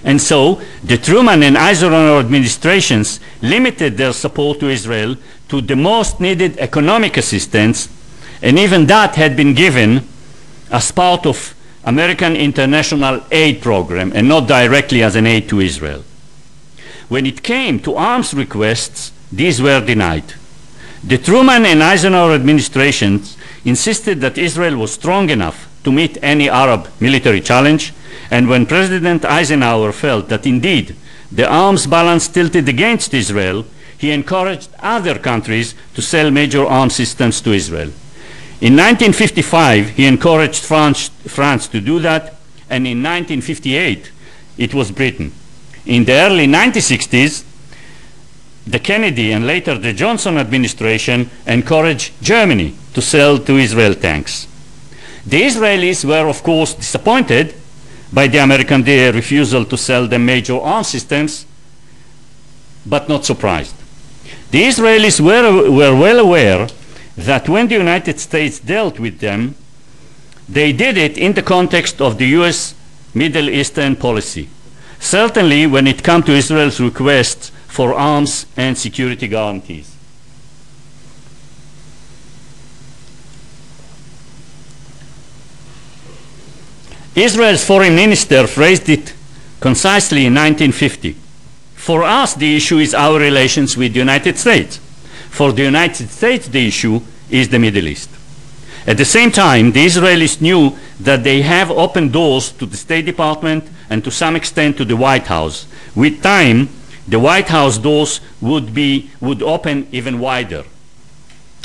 And so, the Truman and Eisenhower administrations limited their support to Israel to the most needed economic assistance, and even that had been given as part of American international aid program and not directly as an aid to Israel. When it came to arms requests, these were denied. The Truman and Eisenhower administrations insisted that Israel was strong enough to meet any Arab military challenge, and when President Eisenhower felt that indeed the arms balance tilted against Israel, he encouraged other countries to sell major arms systems to Israel. In 1955, he encouraged France, France to do that, and in 1958, it was Britain. In the early 1960s, the Kennedy and later the Johnson administration encouraged Germany to sell to Israel tanks. The Israelis were, of course, disappointed by the American refusal to sell them major arms systems, but not surprised. The Israelis were, were well aware that when the United States dealt with them, they did it in the context of the U.S. Middle Eastern policy. Certainly when it came to Israel's requests for arms and security guarantees. Israel's foreign minister phrased it concisely in 1950. For us, the issue is our relations with the United States. For the United States, the issue is the Middle East. At the same time, the Israelis knew that they have opened doors to the State Department and to some extent to the White House. With time, the White House doors would, be, would open even wider.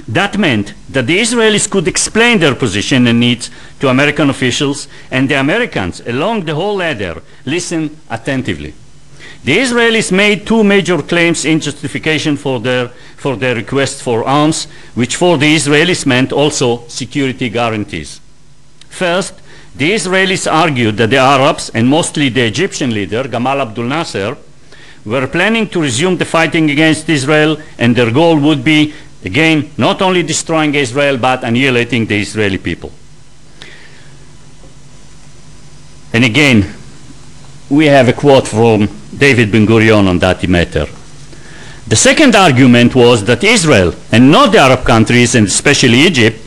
That meant that the Israelis could explain their position and needs to American officials, and the Americans, along the whole ladder, listened attentively. The Israelis made two major claims in justification for their, for their request for arms, which for the Israelis meant also security guarantees. First, the Israelis argued that the Arabs, and mostly the Egyptian leader, Gamal Abdel Nasser, were planning to resume the fighting against Israel, and their goal would be, again, not only destroying Israel, but annihilating the Israeli people. And again, we have a quote from David Ben Gurion on that matter. The second argument was that Israel, and not the Arab countries, and especially Egypt,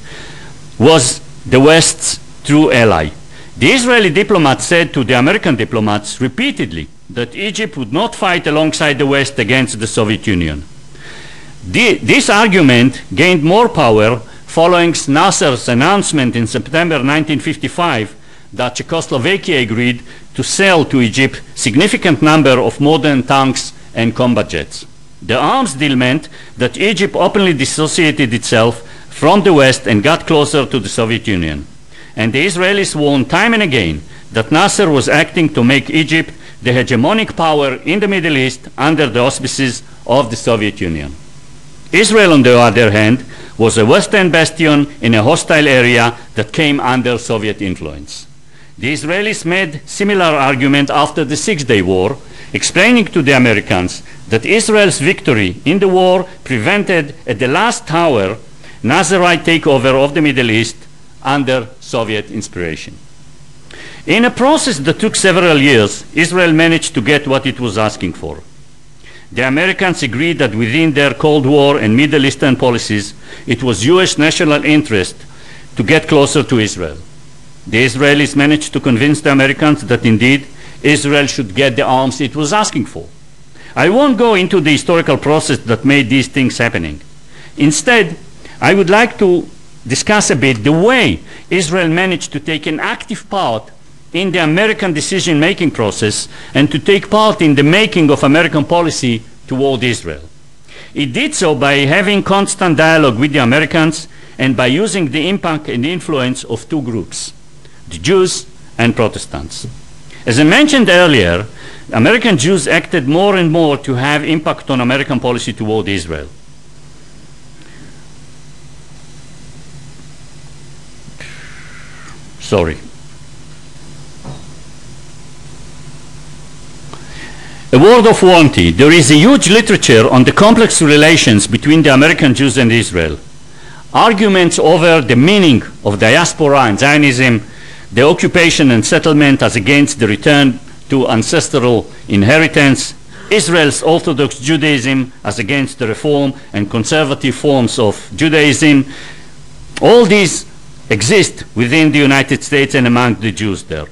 was the West's true ally. The Israeli diplomats said to the American diplomats repeatedly that Egypt would not fight alongside the West against the Soviet Union. The, this argument gained more power following Nasser's announcement in September 1955 that Czechoslovakia agreed to sell to Egypt significant number of modern tanks and combat jets. The arms deal meant that Egypt openly dissociated itself from the West and got closer to the Soviet Union. And the Israelis warned time and again that Nasser was acting to make Egypt the hegemonic power in the Middle East under the auspices of the Soviet Union. Israel, on the other hand, was a Western bastion in a hostile area that came under Soviet influence. The Israelis made similar argument after the Six-Day War, explaining to the Americans that Israel's victory in the war prevented at the last hour Nasserite takeover of the Middle East under Soviet inspiration. In a process that took several years, Israel managed to get what it was asking for. The Americans agreed that within their Cold War and Middle Eastern policies, it was U.S. national interest to get closer to Israel. The Israelis managed to convince the Americans that indeed Israel should get the arms it was asking for. I won't go into the historical process that made these things happening. Instead, I would like to discuss a bit the way Israel managed to take an active part in the American decision-making process and to take part in the making of American policy toward Israel. It did so by having constant dialogue with the Americans and by using the impact and influence of two groups, the Jews and Protestants. As I mentioned earlier, American Jews acted more and more to have impact on American policy toward Israel. Sorry. A word of warranty. There is a huge literature on the complex relations between the American Jews and Israel. Arguments over the meaning of diaspora and Zionism, the occupation and settlement as against the return to ancestral inheritance, Israel's Orthodox Judaism as against the reform and conservative forms of Judaism. All these exist within the United States and among the Jews there.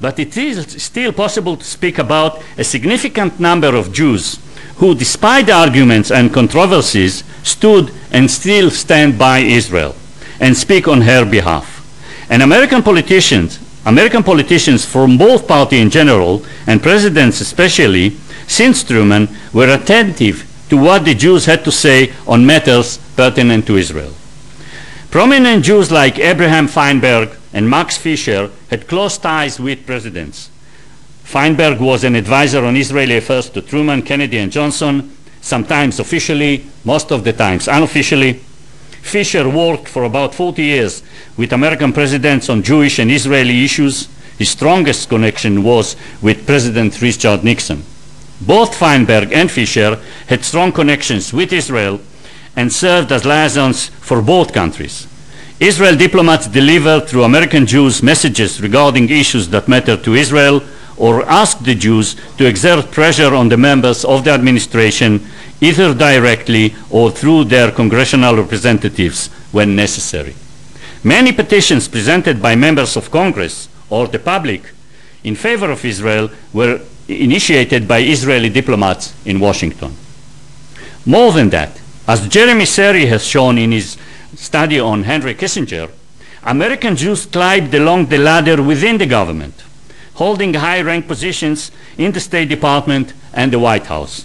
But it is still possible to speak about a significant number of Jews who, despite arguments and controversies, stood and still stand by Israel and speak on her behalf. And American politicians, American politicians from both parties in general and presidents especially, since Truman, were attentive to what the Jews had to say on matters pertinent to Israel. Prominent Jews like Abraham Feinberg and Max Fisher had close ties with presidents. Feinberg was an advisor on Israeli affairs to Truman, Kennedy, and Johnson, sometimes officially, most of the times unofficially. Fisher worked for about 40 years with American presidents on Jewish and Israeli issues. His strongest connection was with President Richard Nixon. Both Feinberg and Fisher had strong connections with Israel and served as liaisons for both countries. Israel diplomats deliver through American Jews messages regarding issues that matter to Israel or ask the Jews to exert pressure on the members of the administration either directly or through their congressional representatives when necessary. Many petitions presented by members of Congress or the public in favor of Israel were initiated by Israeli diplomats in Washington. More than that, as Jeremi Suri has shown in his study on Henry Kissinger, American Jews climbed along the ladder within the government, holding high rank positions in the State Department and the White House.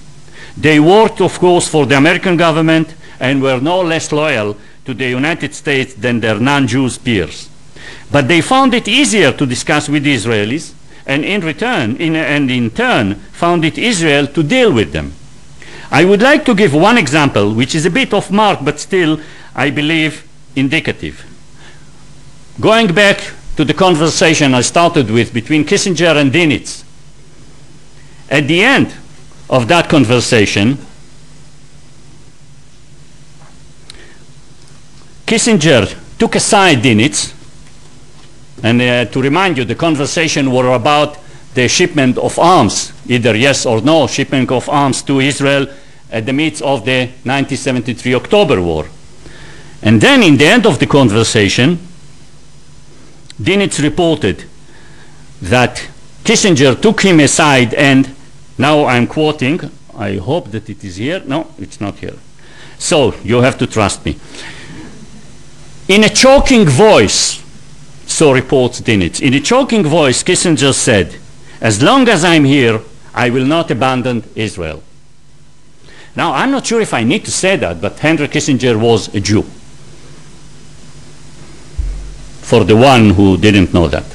They worked, of course, for the American government and were no less loyal to the United States than their non Jews peers. But they found it easier to discuss with the Israelis and in return, in, and in turn, found it Israel to deal with them. I would like to give one example, which is a bit off mark, but still, I believe, indicative. Going back to the conversation I started with between Kissinger and Dinitz, at the end of that conversation, Kissinger took aside Dinitz, and uh, to remind you, the conversation were about the shipment of arms, either yes or no, shipment of arms to Israel at the midst of the 1973 October War. And then in the end of the conversation, Dinitz reported that Kissinger took him aside and, now I'm quoting, I hope that it is here. No, it's not here. So you have to trust me. In a choking voice, so reports Dinitz, in a choking voice, Kissinger said, as long as I'm here, I will not abandon Israel. Now, I'm not sure if I need to say that, but Henry Kissinger was a Jew. For the one who didn't know that.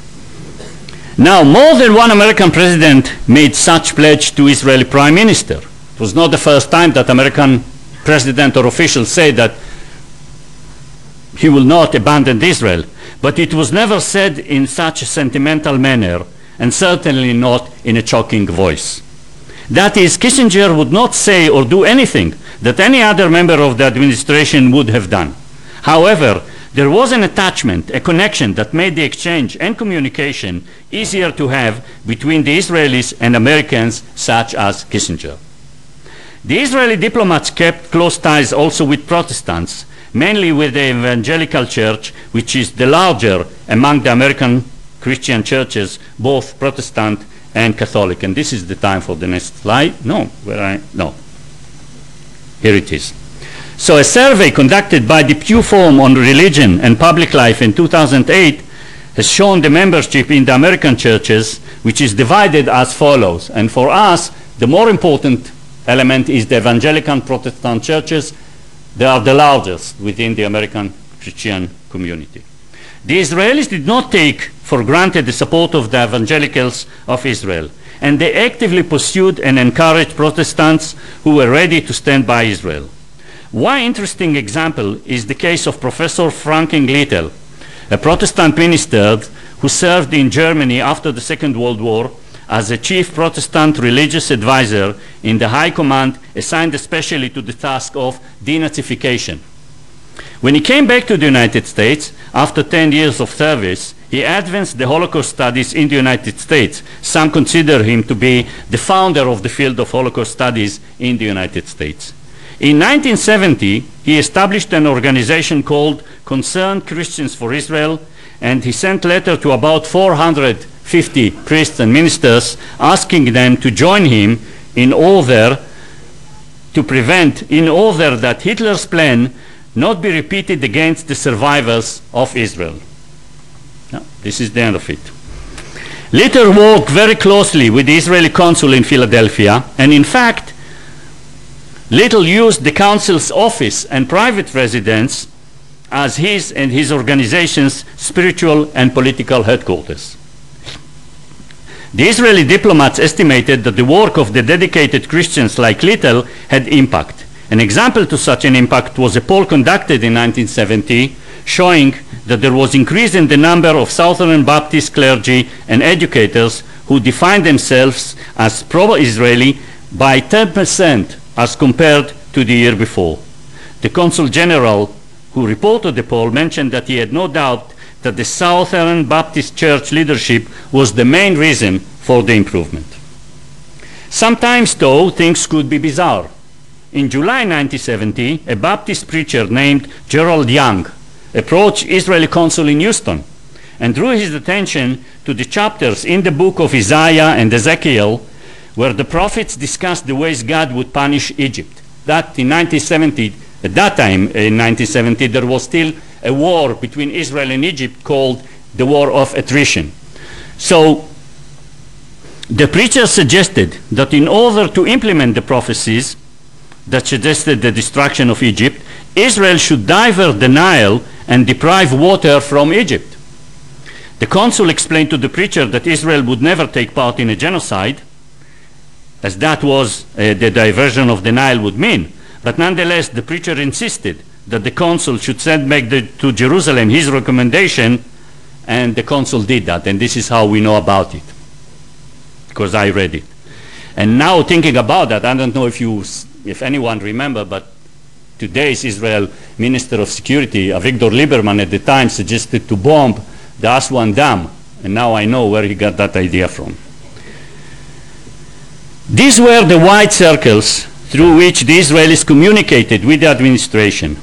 Now, more than one American president made such pledge to Israeli prime minister. It was not the first time that American president or officials say that he will not abandon Israel. But it was never said in such a sentimental manner, and certainly not in a choking voice. That is, Kissinger would not say or do anything that any other member of the administration would have done. However, there was an attachment, a connection that made the exchange and communication easier to have between the Israelis and Americans, such as Kissinger. The Israeli diplomats kept close ties also with Protestants, mainly with the evangelical church, which is the larger among the American Christian churches, both Protestant and Catholic. And this is the time for the next slide. No, where I, no. Here it is. So a survey conducted by the Pew Forum on Religion and Public Life in 2008 has shown the membership in the American churches, which is divided as follows. And for us, the more important element is the evangelical Protestant churches. They are the largest within the American Christian community. The Israelis did not take for granted the support of the evangelicals of Israel, and they actively pursued and encouraged Protestants who were ready to stand by Israel. One interesting example is the case of Professor Franklin Littell, a Protestant minister who served in Germany after the Second World War as a chief Protestant religious advisor in the High Command assigned especially to the task of denazification. When he came back to the United States after 10 years of service, he advanced the Holocaust studies in the United States. Some consider him to be the founder of the field of Holocaust studies in the United States. In 1970, he established an organization called Concerned Christians for Israel, and he sent letter to about 450 priests and ministers asking them to join him in order to prevent, in order that Hitler's plan not be repeated against the survivors of Israel. No, this is the end of it. Littell worked very closely with the Israeli consul in Philadelphia, and in fact, Littell used the council's office and private residence as his and his organization's spiritual and political headquarters. The Israeli diplomats estimated that the work of the dedicated Christians like Littell had impact. An example to such an impact was a poll conducted in 1970 showing that there was increase in the number of Southern Baptist clergy and educators who defined themselves as pro-Israeli by 10% as compared to the year before. The Consul General who reported the poll mentioned that he had no doubt that the Southern Baptist Church leadership was the main reason for the improvement. Sometimes, though, things could be bizarre. In July 1970, a Baptist preacher named Gerald Young approached Israeli consul in Houston and drew his attention to the chapters in the book of Isaiah and Ezekiel where the prophets discussed the ways God would punish Egypt. That in 1970, at that time in 1970, there was still a war between Israel and Egypt called the War of Attrition. So the preacher suggested that in order to implement the prophecies that suggested the destruction of Egypt, Israel should divert the Nile and deprive water from Egypt. The consul explained to the preacher that Israel would never take part in a genocide, as that was uh, the diversion of the Nile would mean. But nonetheless, the preacher insisted that the consul should send back the, to Jerusalem his recommendation, and the consul did that, and this is how we know about it, because I read it. And now thinking about that, I don't know if you, if anyone remember, but today's Israel Minister of Security, Avigdor Lieberman at the time suggested to bomb the Aswan Dam, and now I know where he got that idea from. These were the white circles through which the Israelis communicated with the administration.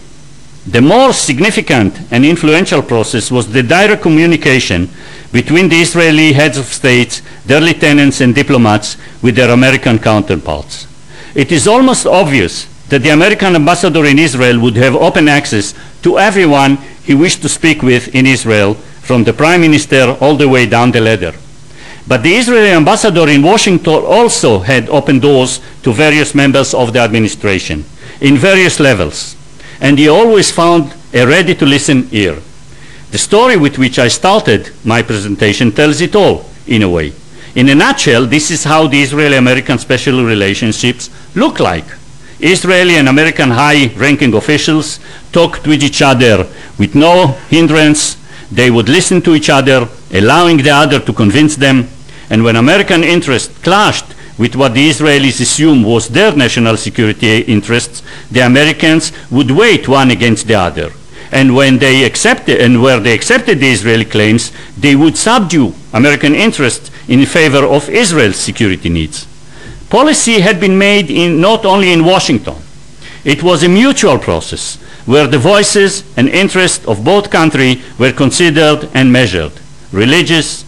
The more significant and influential process was the direct communication between the Israeli heads of states, their lieutenants and diplomats with their American counterparts. It is almost obvious that the American ambassador in Israel would have open access to everyone he wished to speak with in Israel, from the prime minister all the way down the ladder. But the Israeli ambassador in Washington also had open doors to various members of the administration in various levels, and he always found a ready to listen ear. The story with which I started my presentation tells it all, in a way. In a nutshell, this is how the Israeli American special relationships look like. Israeli and American high ranking officials talked with each other with no hindrance. They would listen to each other, allowing the other to convince them and when American interests clashed with what the Israelis assumed was their national security interests, the Americans would wait one against the other. And when they accepted, and where they accepted the Israeli claims, they would subdue American interests in favor of Israel's security needs. Policy had been made in, not only in Washington. It was a mutual process where the voices and interests of both countries were considered and measured. Religious,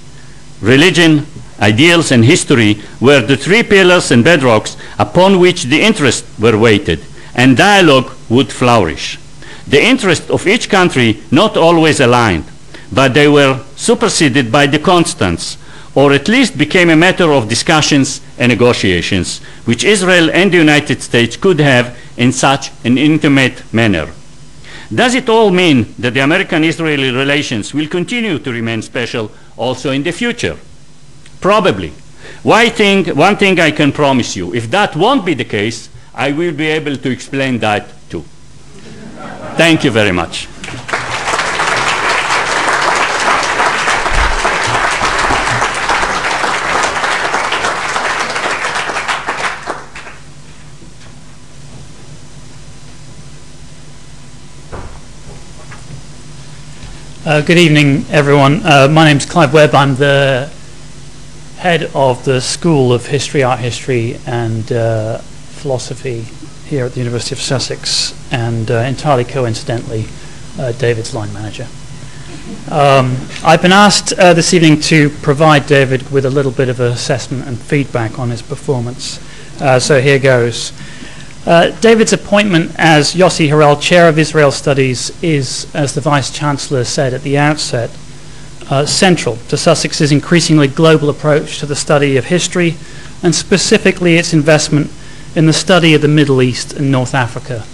religion, ideals, and history were the three pillars and bedrocks upon which the interests were weighted, and dialogue would flourish. The interests of each country not always aligned, but they were superseded by the constants, or at least became a matter of discussions and negotiations, which Israel and the United States could have in such an intimate manner. Does it all mean that the American-Israeli relations will continue to remain special also in the future? Probably. Why thing, one thing I can promise you, if that won't be the case, I will be able to explain that too. Thank you very much. Uh, good evening, everyone. Uh, my name is Clive Webb. I'm the head of the School of History, Art History, and uh, Philosophy here at the University of Sussex, and uh, entirely coincidentally, uh, David's line manager. Um, I've been asked uh, this evening to provide David with a little bit of assessment and feedback on his performance. Uh, so here goes. Uh, David's appointment as Yossi Harel Chair of Israel Studies is, as the Vice Chancellor said at the outset, uh, central to Sussex's increasingly global approach to the study of history, and specifically its investment in the study of the Middle East and North Africa,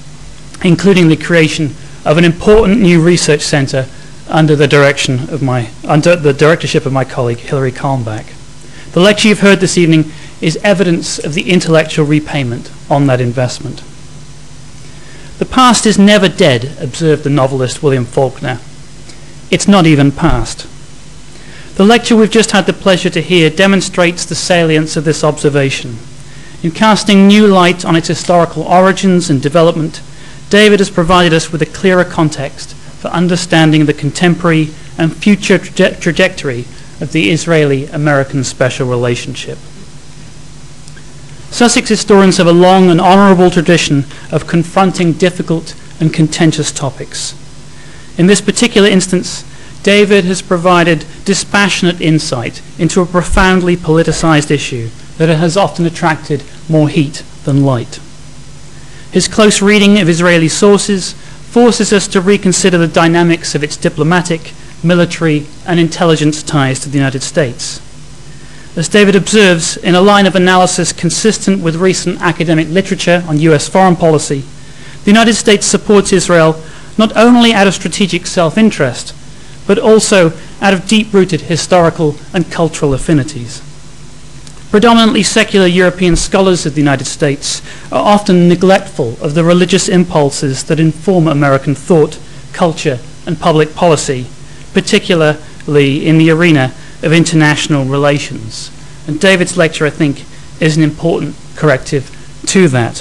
including the creation of an important new research center under the direction of my under the directorship of my colleague Hilary Kalmbach. The lecture you've heard this evening is evidence of the intellectual repayment on that investment. The past is never dead, observed the novelist William Faulkner. It's not even past. The lecture we've just had the pleasure to hear demonstrates the salience of this observation. In casting new light on its historical origins and development, David has provided us with a clearer context for understanding the contemporary and future traje- trajectory of the Israeli American special relationship. Sussex historians have a long and honourable tradition of confronting difficult and contentious topics. In this particular instance, David has provided dispassionate insight into a profoundly politicized issue that has often attracted more heat than light. His close reading of Israeli sources forces us to reconsider the dynamics of its diplomatic, military, and intelligence ties to the United States. As David observes, in a line of analysis consistent with recent academic literature on US foreign policy, the United States supports Israel not only out of strategic self interest, but also out of deep-rooted historical and cultural affinities. Predominantly secular European scholars of the United States are often neglectful of the religious impulses that inform American thought, culture, and public policy, particularly in the arena of international relations. And David's lecture, I think, is an important corrective to that.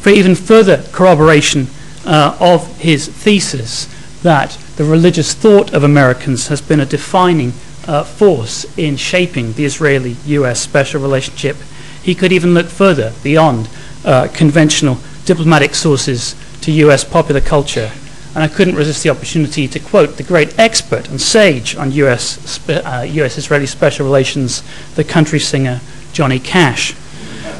For even further corroboration uh, of his thesis that the religious thought of Americans has been a defining uh, force in shaping the Israeli US special relationship, he could even look further beyond uh, conventional diplomatic sources to US popular culture. And I couldn't resist the opportunity to quote the great expert and sage on US, uh, US Israeli special relations, the country singer Johnny Cash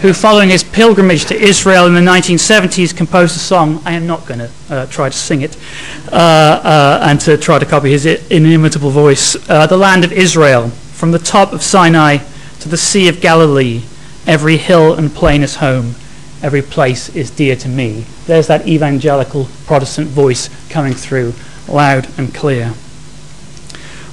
who, following his pilgrimage to Israel in the 1970s, composed a song. I am not going to uh, try to sing it uh, uh, and to try to copy his inimitable voice. Uh, the land of Israel, from the top of Sinai to the Sea of Galilee, every hill and plain is home. Every place is dear to me. There's that evangelical Protestant voice coming through loud and clear.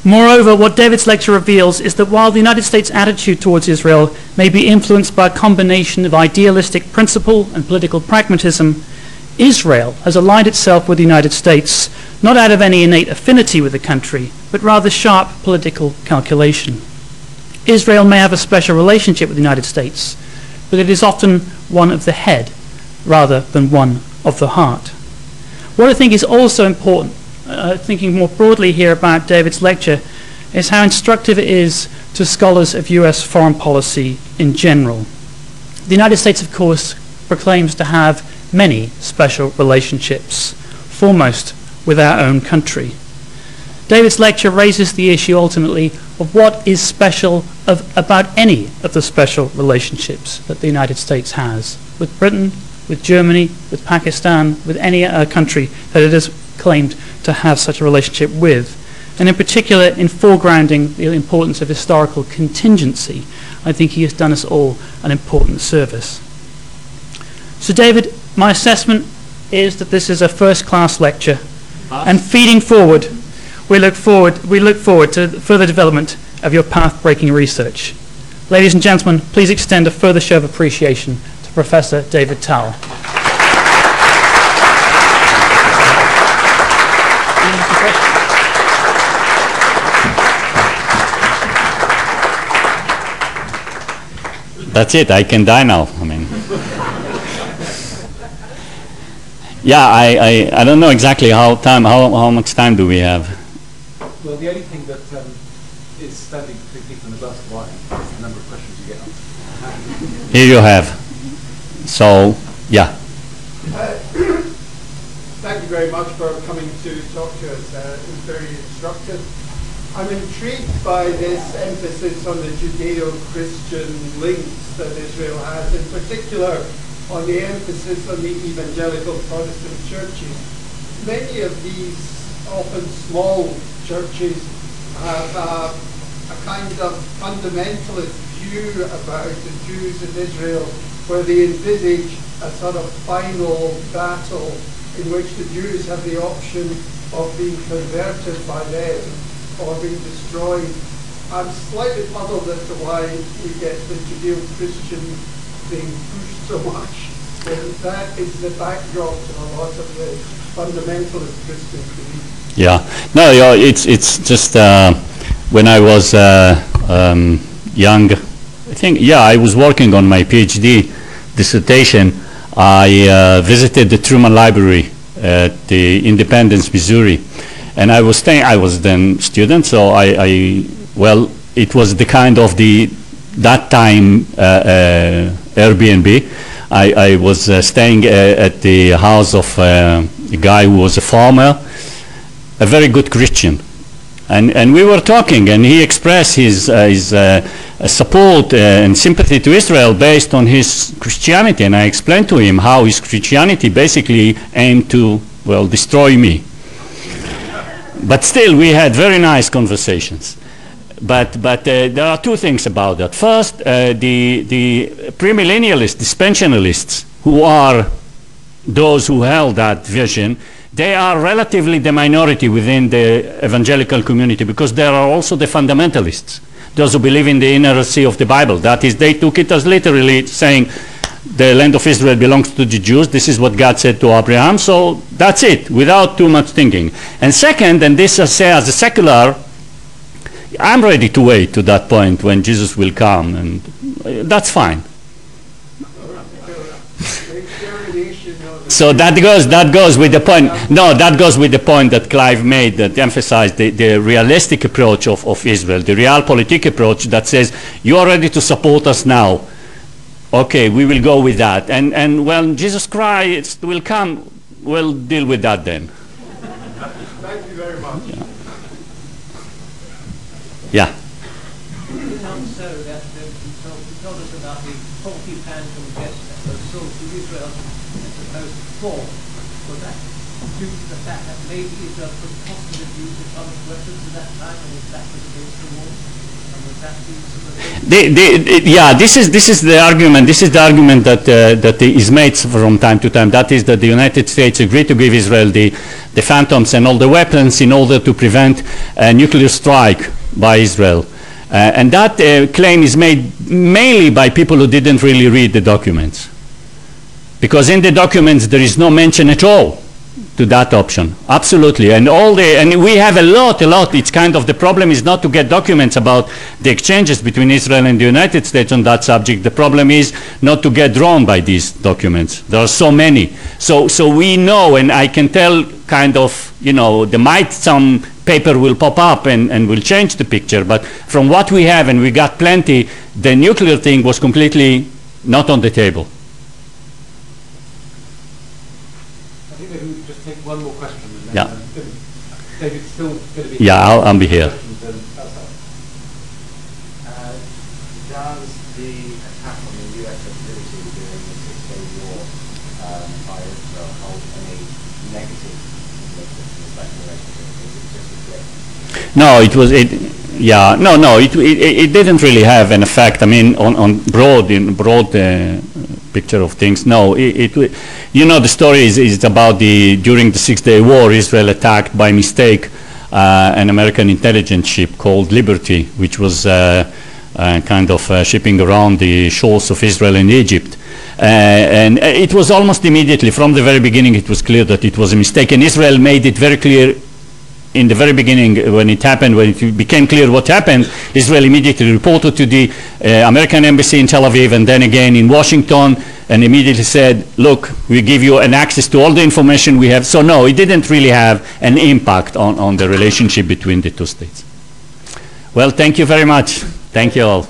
Moreover, what David's lecture reveals is that while the United States' attitude towards Israel may be influenced by a combination of idealistic principle and political pragmatism, Israel has aligned itself with the United States not out of any innate affinity with the country, but rather sharp political calculation. Israel may have a special relationship with the United States, but it is often one of the head rather than one of the heart. What I think is also important uh, thinking more broadly here about David's lecture, is how instructive it is to scholars of US foreign policy in general. The United States, of course, proclaims to have many special relationships, foremost with our own country. David's lecture raises the issue ultimately of what is special of, about any of the special relationships that the United States has with Britain, with Germany, with Pakistan, with any uh, country that it has claimed to have such a relationship with. And in particular, in foregrounding the importance of historical contingency, I think he has done us all an important service. So, David, my assessment is that this is a first-class lecture, and feeding forward, we look forward, we look forward to further development of your path-breaking research. Ladies and gentlemen, please extend a further show of appreciation to Professor David Tal. That's it. I can die now. I mean, yeah. I, I, I don't know exactly how time how, how much time do we have. Well, the only thing that um, is standing between people in a glass of wine is the number of questions you get Here you have. So, yeah. Uh, thank you very much for coming to talk to us. Uh, it was very instructive. I'm intrigued by this emphasis on the Judeo-Christian links that Israel has, in particular on the emphasis on the evangelical Protestant churches. Many of these often small churches have uh, a kind of fundamentalist view about the Jews in Israel where they envisage a sort of final battle in which the Jews have the option of being converted by them or being destroyed. I'm slightly puzzled as to why we get the Judeo-Christian being pushed so much. And that is the backdrop to a lot of the fundamentalist Christian beliefs. Yeah, no, yeah, it's it's just uh, when I was uh, um, young, I think, yeah, I was working on my PhD dissertation. I uh, visited the Truman Library at the Independence, Missouri, and I was staying, I was then student, so I, I well, it was the kind of the, that time uh, uh, Airbnb. I, I was uh, staying uh, at the house of a guy who was a farmer, a very good Christian. And, and we were talking, and he expressed his, his support and sympathy to Israel based on his Christianity. And I explained to him how his Christianity basically aimed to, well, destroy me. But still, we had very nice conversations. But, but uh, there are two things about that. First, uh, the, the premillennialists, dispensationalists, who are those who held that vision, they are relatively the minority within the evangelical community because there are also the fundamentalists, those who believe in the inerrancy of the Bible. That is, they took it as literally saying the land of Israel belongs to the Jews. This is what God said to Abraham. So that's it, without too much thinking. And second, and this I say as a secular, I'm ready to wait to that point when Jesus will come, and uh, that's fine. So that goes, that goes with the point, no, that goes with the point that Clive made that emphasized the, the realistic approach of, of Israel, the real realpolitik approach that says, you are ready to support us now. Okay, we will go with that. And, and when Jesus Christ will come, we'll deal with that then. Thank you very much. Yeah. Is it not so that um, you, told, us about the 40 pound from Jessica that was sold to Israel as opposed to four? Was that due to the fact that maybe Israel could possibly use atomic weapons at that time and if that was against the war? And was that the sort of thing? The, the, the- yeah, this is, this is the argument, this is the argument that, uh, that is made from time to time. That is that the United States agreed to give Israel the, the phantoms and all the weapons in order to prevent a nuclear strike by Israel. Uh, and that uh, claim is made mainly by people who didn't really read the documents. Because in the documents there is no mention at all to that option. Absolutely. And all the and we have a lot, a lot. It's kind of the problem is not to get documents about the exchanges between Israel and the United States on that subject. The problem is not to get drawn by these documents. There are so many. So so we know and I can tell kind of, you know, there might some paper will pop up and, and will change the picture, but from what we have and we got plenty, the nuclear thing was completely not on the table. I think maybe we could just take one more question. and then, Yeah. David's still going to be. Yeah, I'll, I'll be here. Questions, outside. Uh, Does the attack on the US facility during the Six-Day War um, by Israel hold any negative significance in the special relationship? Is it just a blip? No, it was it. Yeah, no, no, it, it, it didn't really have an effect. I mean, on, on broad in broad uh, picture of things. No, it, it you know the story is, is about the during the Six Day War, Israel attacked by mistake uh, an American intelligence ship called Liberty, which was uh, uh, kind of uh, shipping around the shores of Israel and Egypt. Uh, and it was almost immediately, from the very beginning, it was clear that it was a mistake. And Israel made it very clear in the very beginning, uh, when it happened, when it became clear what happened, Israel immediately reported to the uh, American embassy in Tel Aviv and then again in Washington and immediately said, look, we give you an access to all the information we have. So no, it didn't really have an impact on, on the relationship between the two states. Well, thank you very much. Thank you all.